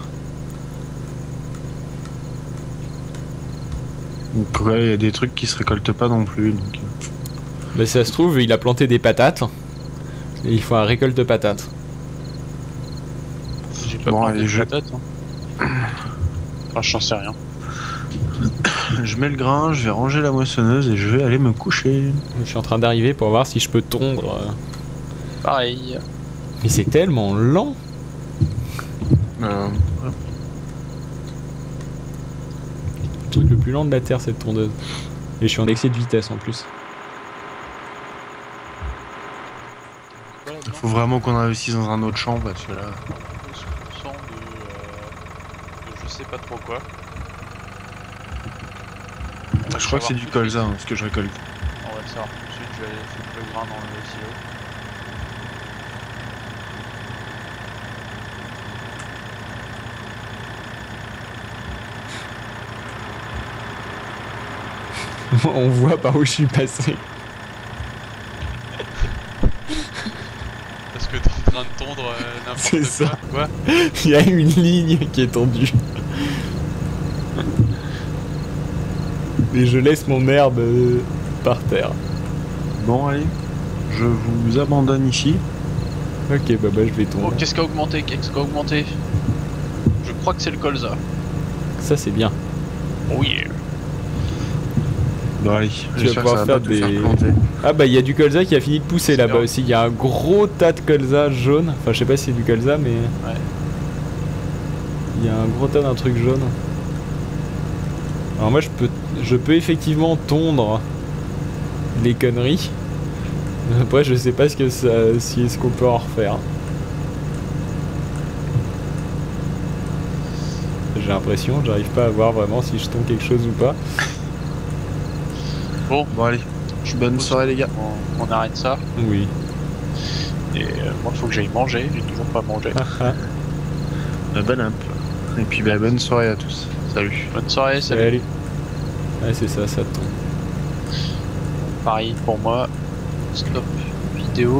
Donc ouais, il y a des trucs qui se récoltent pas non plus. Donc... euh, Bah ça se trouve, il a planté des patates. Et il faut un récolte patates. J'ai pas Bon, planté allez, de je- patates. hein. Enfin, (coughs) j'en sais rien. Je mets le grain, je vais ranger la moissonneuse et je vais aller me coucher. Je suis en train d'arriver pour voir si je peux tondre. Pareil. Mais c'est tellement lent. Euh, Le truc le plus lent de la terre, cette tondeuse. Et je suis en excès de vitesse en plus. Il faut vraiment qu'on investisse dans un autre champ parce que là. 12% de, de je sais pas trop quoi. Je crois que c'est du colza hein, ce que je récolte. On va le savoir tout de suite, je vais aller foutre le grain dans le silo. On voit par où je suis passé. parce que t'es en train de tondre euh, n'importe C'est quoi. ça. Quoi Il y a une ligne qui est tendue. Et je laisse mon herbe euh, par terre. Bon, allez. Je vous abandonne ici. Ok, bah, bah je vais Oh, tomber. qu'est-ce qui a augmenté? Qu'est-ce qui a augmenté? Je crois que c'est le colza. Ça, c'est bien. Allez. vas pouvoir faire des-. Ah, bah, il y a du colza qui a fini de pousser là-bas aussi. Il y a un gros tas de colza jaune. Enfin, je sais pas si c'est du colza, mais. Ouais. Il y a un gros tas d'un truc jaune. Alors, moi, je peux, je peux effectivement tondre les conneries. (laughs) Après, je sais pas ce que ça, si est-ce qu'on peut en refaire. J'ai l'impression, j'arrive pas à voir vraiment si je tombe quelque chose ou pas. Bon, Bon, allez. je Bonne soirée, les gars. qu'on- On arrête ça. Oui. Et euh, moi, faut que j'aille manger. J'ai toujours pas mangé. Ah, Euh, Bonne app. Et puis, bah, bonne soirée à tous. Salut. Bonne soirée, salut. Salut. Ouais, c'est ça, ça tombe. Pareil pour moi. Stop vidéo.